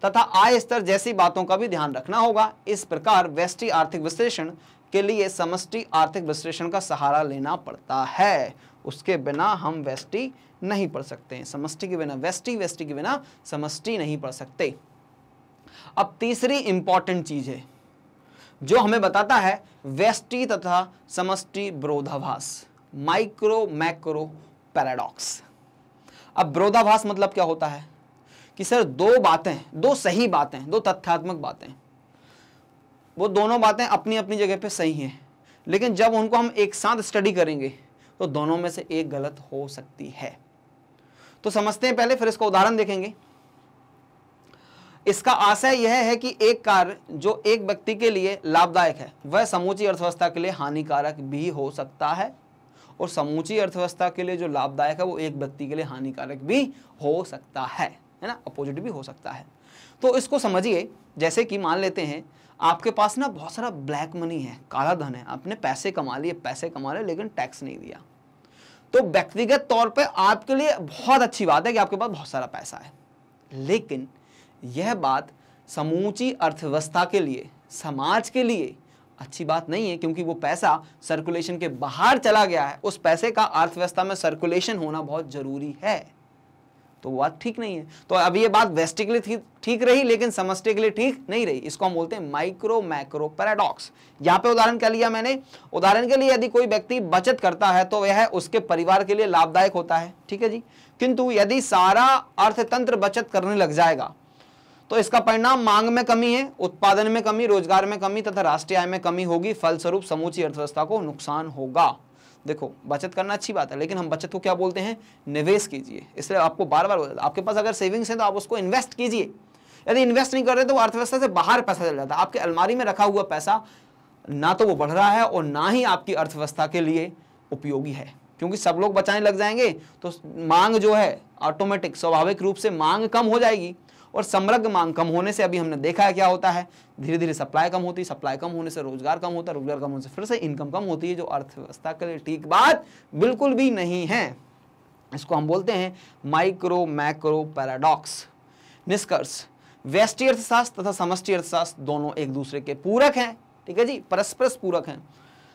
तथा आय स्तर जैसी बातों का भी ध्यान रखना होगा। इस प्रकार वेस्टी आर्थिक विश्लेषण के लिए समष्टि आर्थिक विश्लेषण का सहारा लेना पड़ता है। उसके बिना हम वेस्टी नहीं पढ़ सकते। हैं समष्टि के बिना वेस्टी वेस्टी के बिना समष्टि नहीं पढ़ सकते। अब तीसरी इंपॉर्टेंट चीज़ है। जो हमें बताता है वेस्टी तथा समष्टि विरोधाभास माइक्रो मैक्रो पैराडॉक्स। अब विरोधाभास मतलब क्या होता है? कि सर, दो बातें, दो सही बातें, दो तथ्यात्मक बातें, वो दोनों बातें अपनी अपनी जगह पे सही हैं। लेकिन जब उनको हम एक साथ स्टडी करेंगे तो दोनों में से एक गलत हो सकती है। तो समझते हैं पहले, फिर इसका उदाहरण देखेंगे। इसका आशय यह है कि एक कार्य जो एक व्यक्ति के लिए लाभदायक है, वह समूची अर्थव्यवस्था के लिए हानिकारक भी हो सकता है और समूची अर्थव्यवस्था के लिए जो लाभदायक है, वो एक व्यक्ति के लिए हानिकारक भी हो सकता है है ना? अपोजिट भी हो सकता है। तो इसको समझिए, जैसे कि मान लेते हैं, आपके पास ना बहुत सारा ब्लैक मनी है, काला धन है, आपने पैसे कमा लिए, पैसे कमा लिए लेकिन टैक्स नहीं दिया। तो व्यक्तिगत तौर पे आपके लिए बहुत अच्छी बात है कि आपके पास बहुत सारा पैसा है, लेकिन यह बात समूची अर्थव्यवस्था के लिए, समाज के लिए अच्छी बात नहीं है, क्योंकि वो पैसा सर्कुलेशन के बाहर चला गया है। उस पैसे का अर्थव्यवस्था में सर्कुलेशन होना बहुत ज़रूरी है। तो वो बात ठीक नहीं है। तो अब ये बात वेस्टी के लिए ठीक रही, लेकिन समष्टि के लिए ठीक नहीं रही। इसको हम बोलते हैं माइक्रो मैक्रो पैराडॉक्स यहाँ पे उदाहरण क्या लिया मैंने? उदाहरण के लिए यदि कोई व्यक्ति बचत करता है तो वह उसके परिवार के लिए लाभदायक होता है। ठीक है जी? किंतु यदि सारा अर्थतंत्र बचत करने लग जाएगा तो इसका परिणाम मांग में कमी है, उत्पादन में कमी, रोज़गार में कमी तथा राष्ट्रीय आय में कमी होगी। फलस्वरूप समूची अर्थव्यवस्था को नुकसान होगा। देखो, बचत करना अच्छी बात है, लेकिन हम बचत को क्या बोलते हैं? निवेश कीजिए। इसलिए आपको बार बार आपके पास अगर सेविंग्स है तो आप उसको इन्वेस्ट कीजिए। यदि इन्वेस्ट नहीं कर रहे तो अर्थव्यवस्था से बाहर पैसा चल जाता है। आपके अलमारी में रखा हुआ पैसा ना तो वो बढ़ रहा है और ना ही आपकी अर्थव्यवस्था के लिए उपयोगी है। क्योंकि सब लोग बचाने लग जाएँगे तो मांग जो है ऑटोमेटिक स्वाभाविक रूप से मांग कम हो जाएगी। और समृद्ध मांग कम होने से अभी हमने देखा है क्या होता है? धीरे धीरे सप्लाई कम होती है सप्लाई कम होने से रोज़गार कम होता है रोज़गार कम होने से फिर से इनकम कम होती है, जो अर्थव्यवस्था के लिए ठीक बात बिल्कुल भी नहीं है। इसको हम बोलते हैं माइक्रो मैक्रो पैराडॉक्स निष्कर्ष। व्यष्टि अर्थशास्त्र तथा समष्टि अर्थशास्त्र दोनों एक दूसरे के पूरक हैं, ठीक है जी? परस्पर पूरक हैं।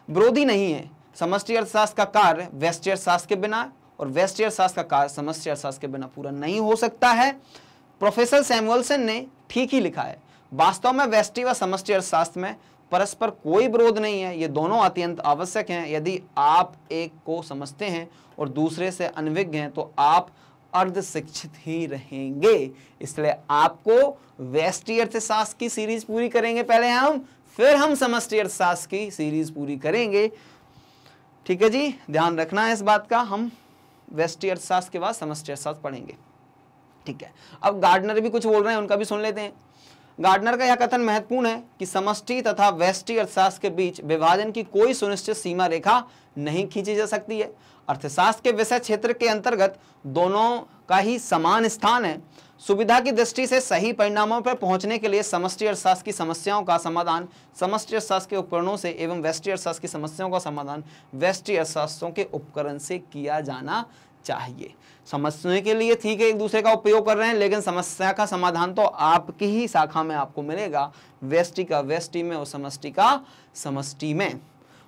विरोधी नहीं है। समष्टि अर्थशास्त्र का कार्य व्यष्टि अर्थशास्त्र के बिना और व्यष्टि अर्थशास्त्र का कार्य समष्टि अर्थशास्त्र के बिना पूरा नहीं हो सकता है। प्रोफेसर सैमुअलसन ने ठीक ही लिखा है। वास्तव में व्यष्टि व समष्टि अर्थशास्त्र में परस्पर कोई विरोध नहीं है। ये दोनों अत्यंत आवश्यक हैं। यदि आप एक को समझते हैं और दूसरे से अनविज्ञ हैं तो आप अर्ध शिक्षित ही रहेंगे। इसलिए आपको व्यष्टि अर्थशास्त्र की सीरीज़ पूरी करेंगे पहले हम, फिर हम समष्टि अर्थशास्त्र की सीरीज़ पूरी करेंगे। ठीक है जी? ध्यान रखना है इस बात का। हम व्यष्टि अर्थशास्त्र के बाद समष्टि अर्थशास्त्र पढ़ेंगे। ठीक है। अब गार्डनर भी कुछ बोल रहे हैं, उनका भी सुन लेते हैं। गार्डनर का यह कथन महत्वपूर्ण है कि समष्टि तथा वेष्टि अर्थशास्त्र के बीच विभाजन की कोई सुनिश्चित सीमा रेखा नहीं खींची जा सकती है। अर्थशास्त्र के विषय क्षेत्र के अंतर्गत दोनों का ही समान स्थान है। सुविधा की दृष्टि से सही परिणामों पर पहुँचने के लिए समष्टि अर्थशास्त्र की समस्याओं का समाधान, समष्टि अर्थशास्त्र के उपकरणों से एवं वेष्टि अर्थशास्त्र की समस्याओं का समाधान, वेष्टि अर्थशास्त्रों के उपकरण से किया जाना चाहिए। समझने के लिए ठीक है, एक दूसरे का उपयोग कर रहे हैं, लेकिन समस्या का समाधान तो आपकी ही शाखा में आपको मिलेगा, व्यष्टि का, व्यष्टि में और समष्टि का समष्टि में।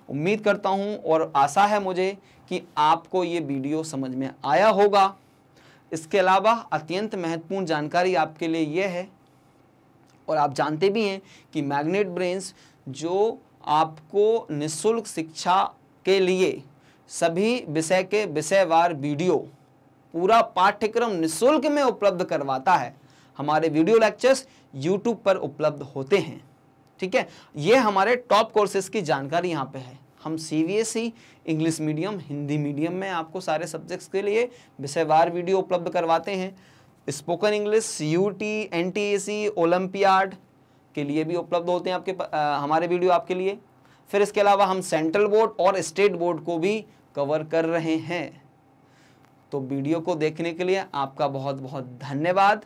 उम्मीद करता हूँ और आशा है मुझे कि आपको ये वीडियो समझ में आया होगा। इसके अलावा अत्यंत महत्वपूर्ण जानकारी आपके लिए यह है, और आप जानते भी हैं कि मैग्नेट ब्रेन्स जो आपको निशुल्क शिक्षा के लिए सभी विषय के विषयवार वीडियो पूरा पाठ्यक्रम निशुल्क में उपलब्ध करवाता है। हमारे वीडियो लेक्चर्स यूट्यूब पर उपलब्ध होते हैं। ठीक है? ये हमारे टॉप कोर्सेज की जानकारी यहाँ पे है। हम C B S English medium Hindi medium में आपको सारे सब्जेक्ट्स के लिए विषयवार वीडियो उपलब्ध करवाते हैं। Spoken English U T N T A C के लिए भी उपलब्ध होते हैं आपके आ, हमारे वीडियो आपके लिए। फिर इसके अलावा हम सेंट्रल बोर्ड और स्टेट बोर्ड को भी कवर कर रहे हैं। तो वीडियो को देखने के लिए आपका बहुत बहुत धन्यवाद।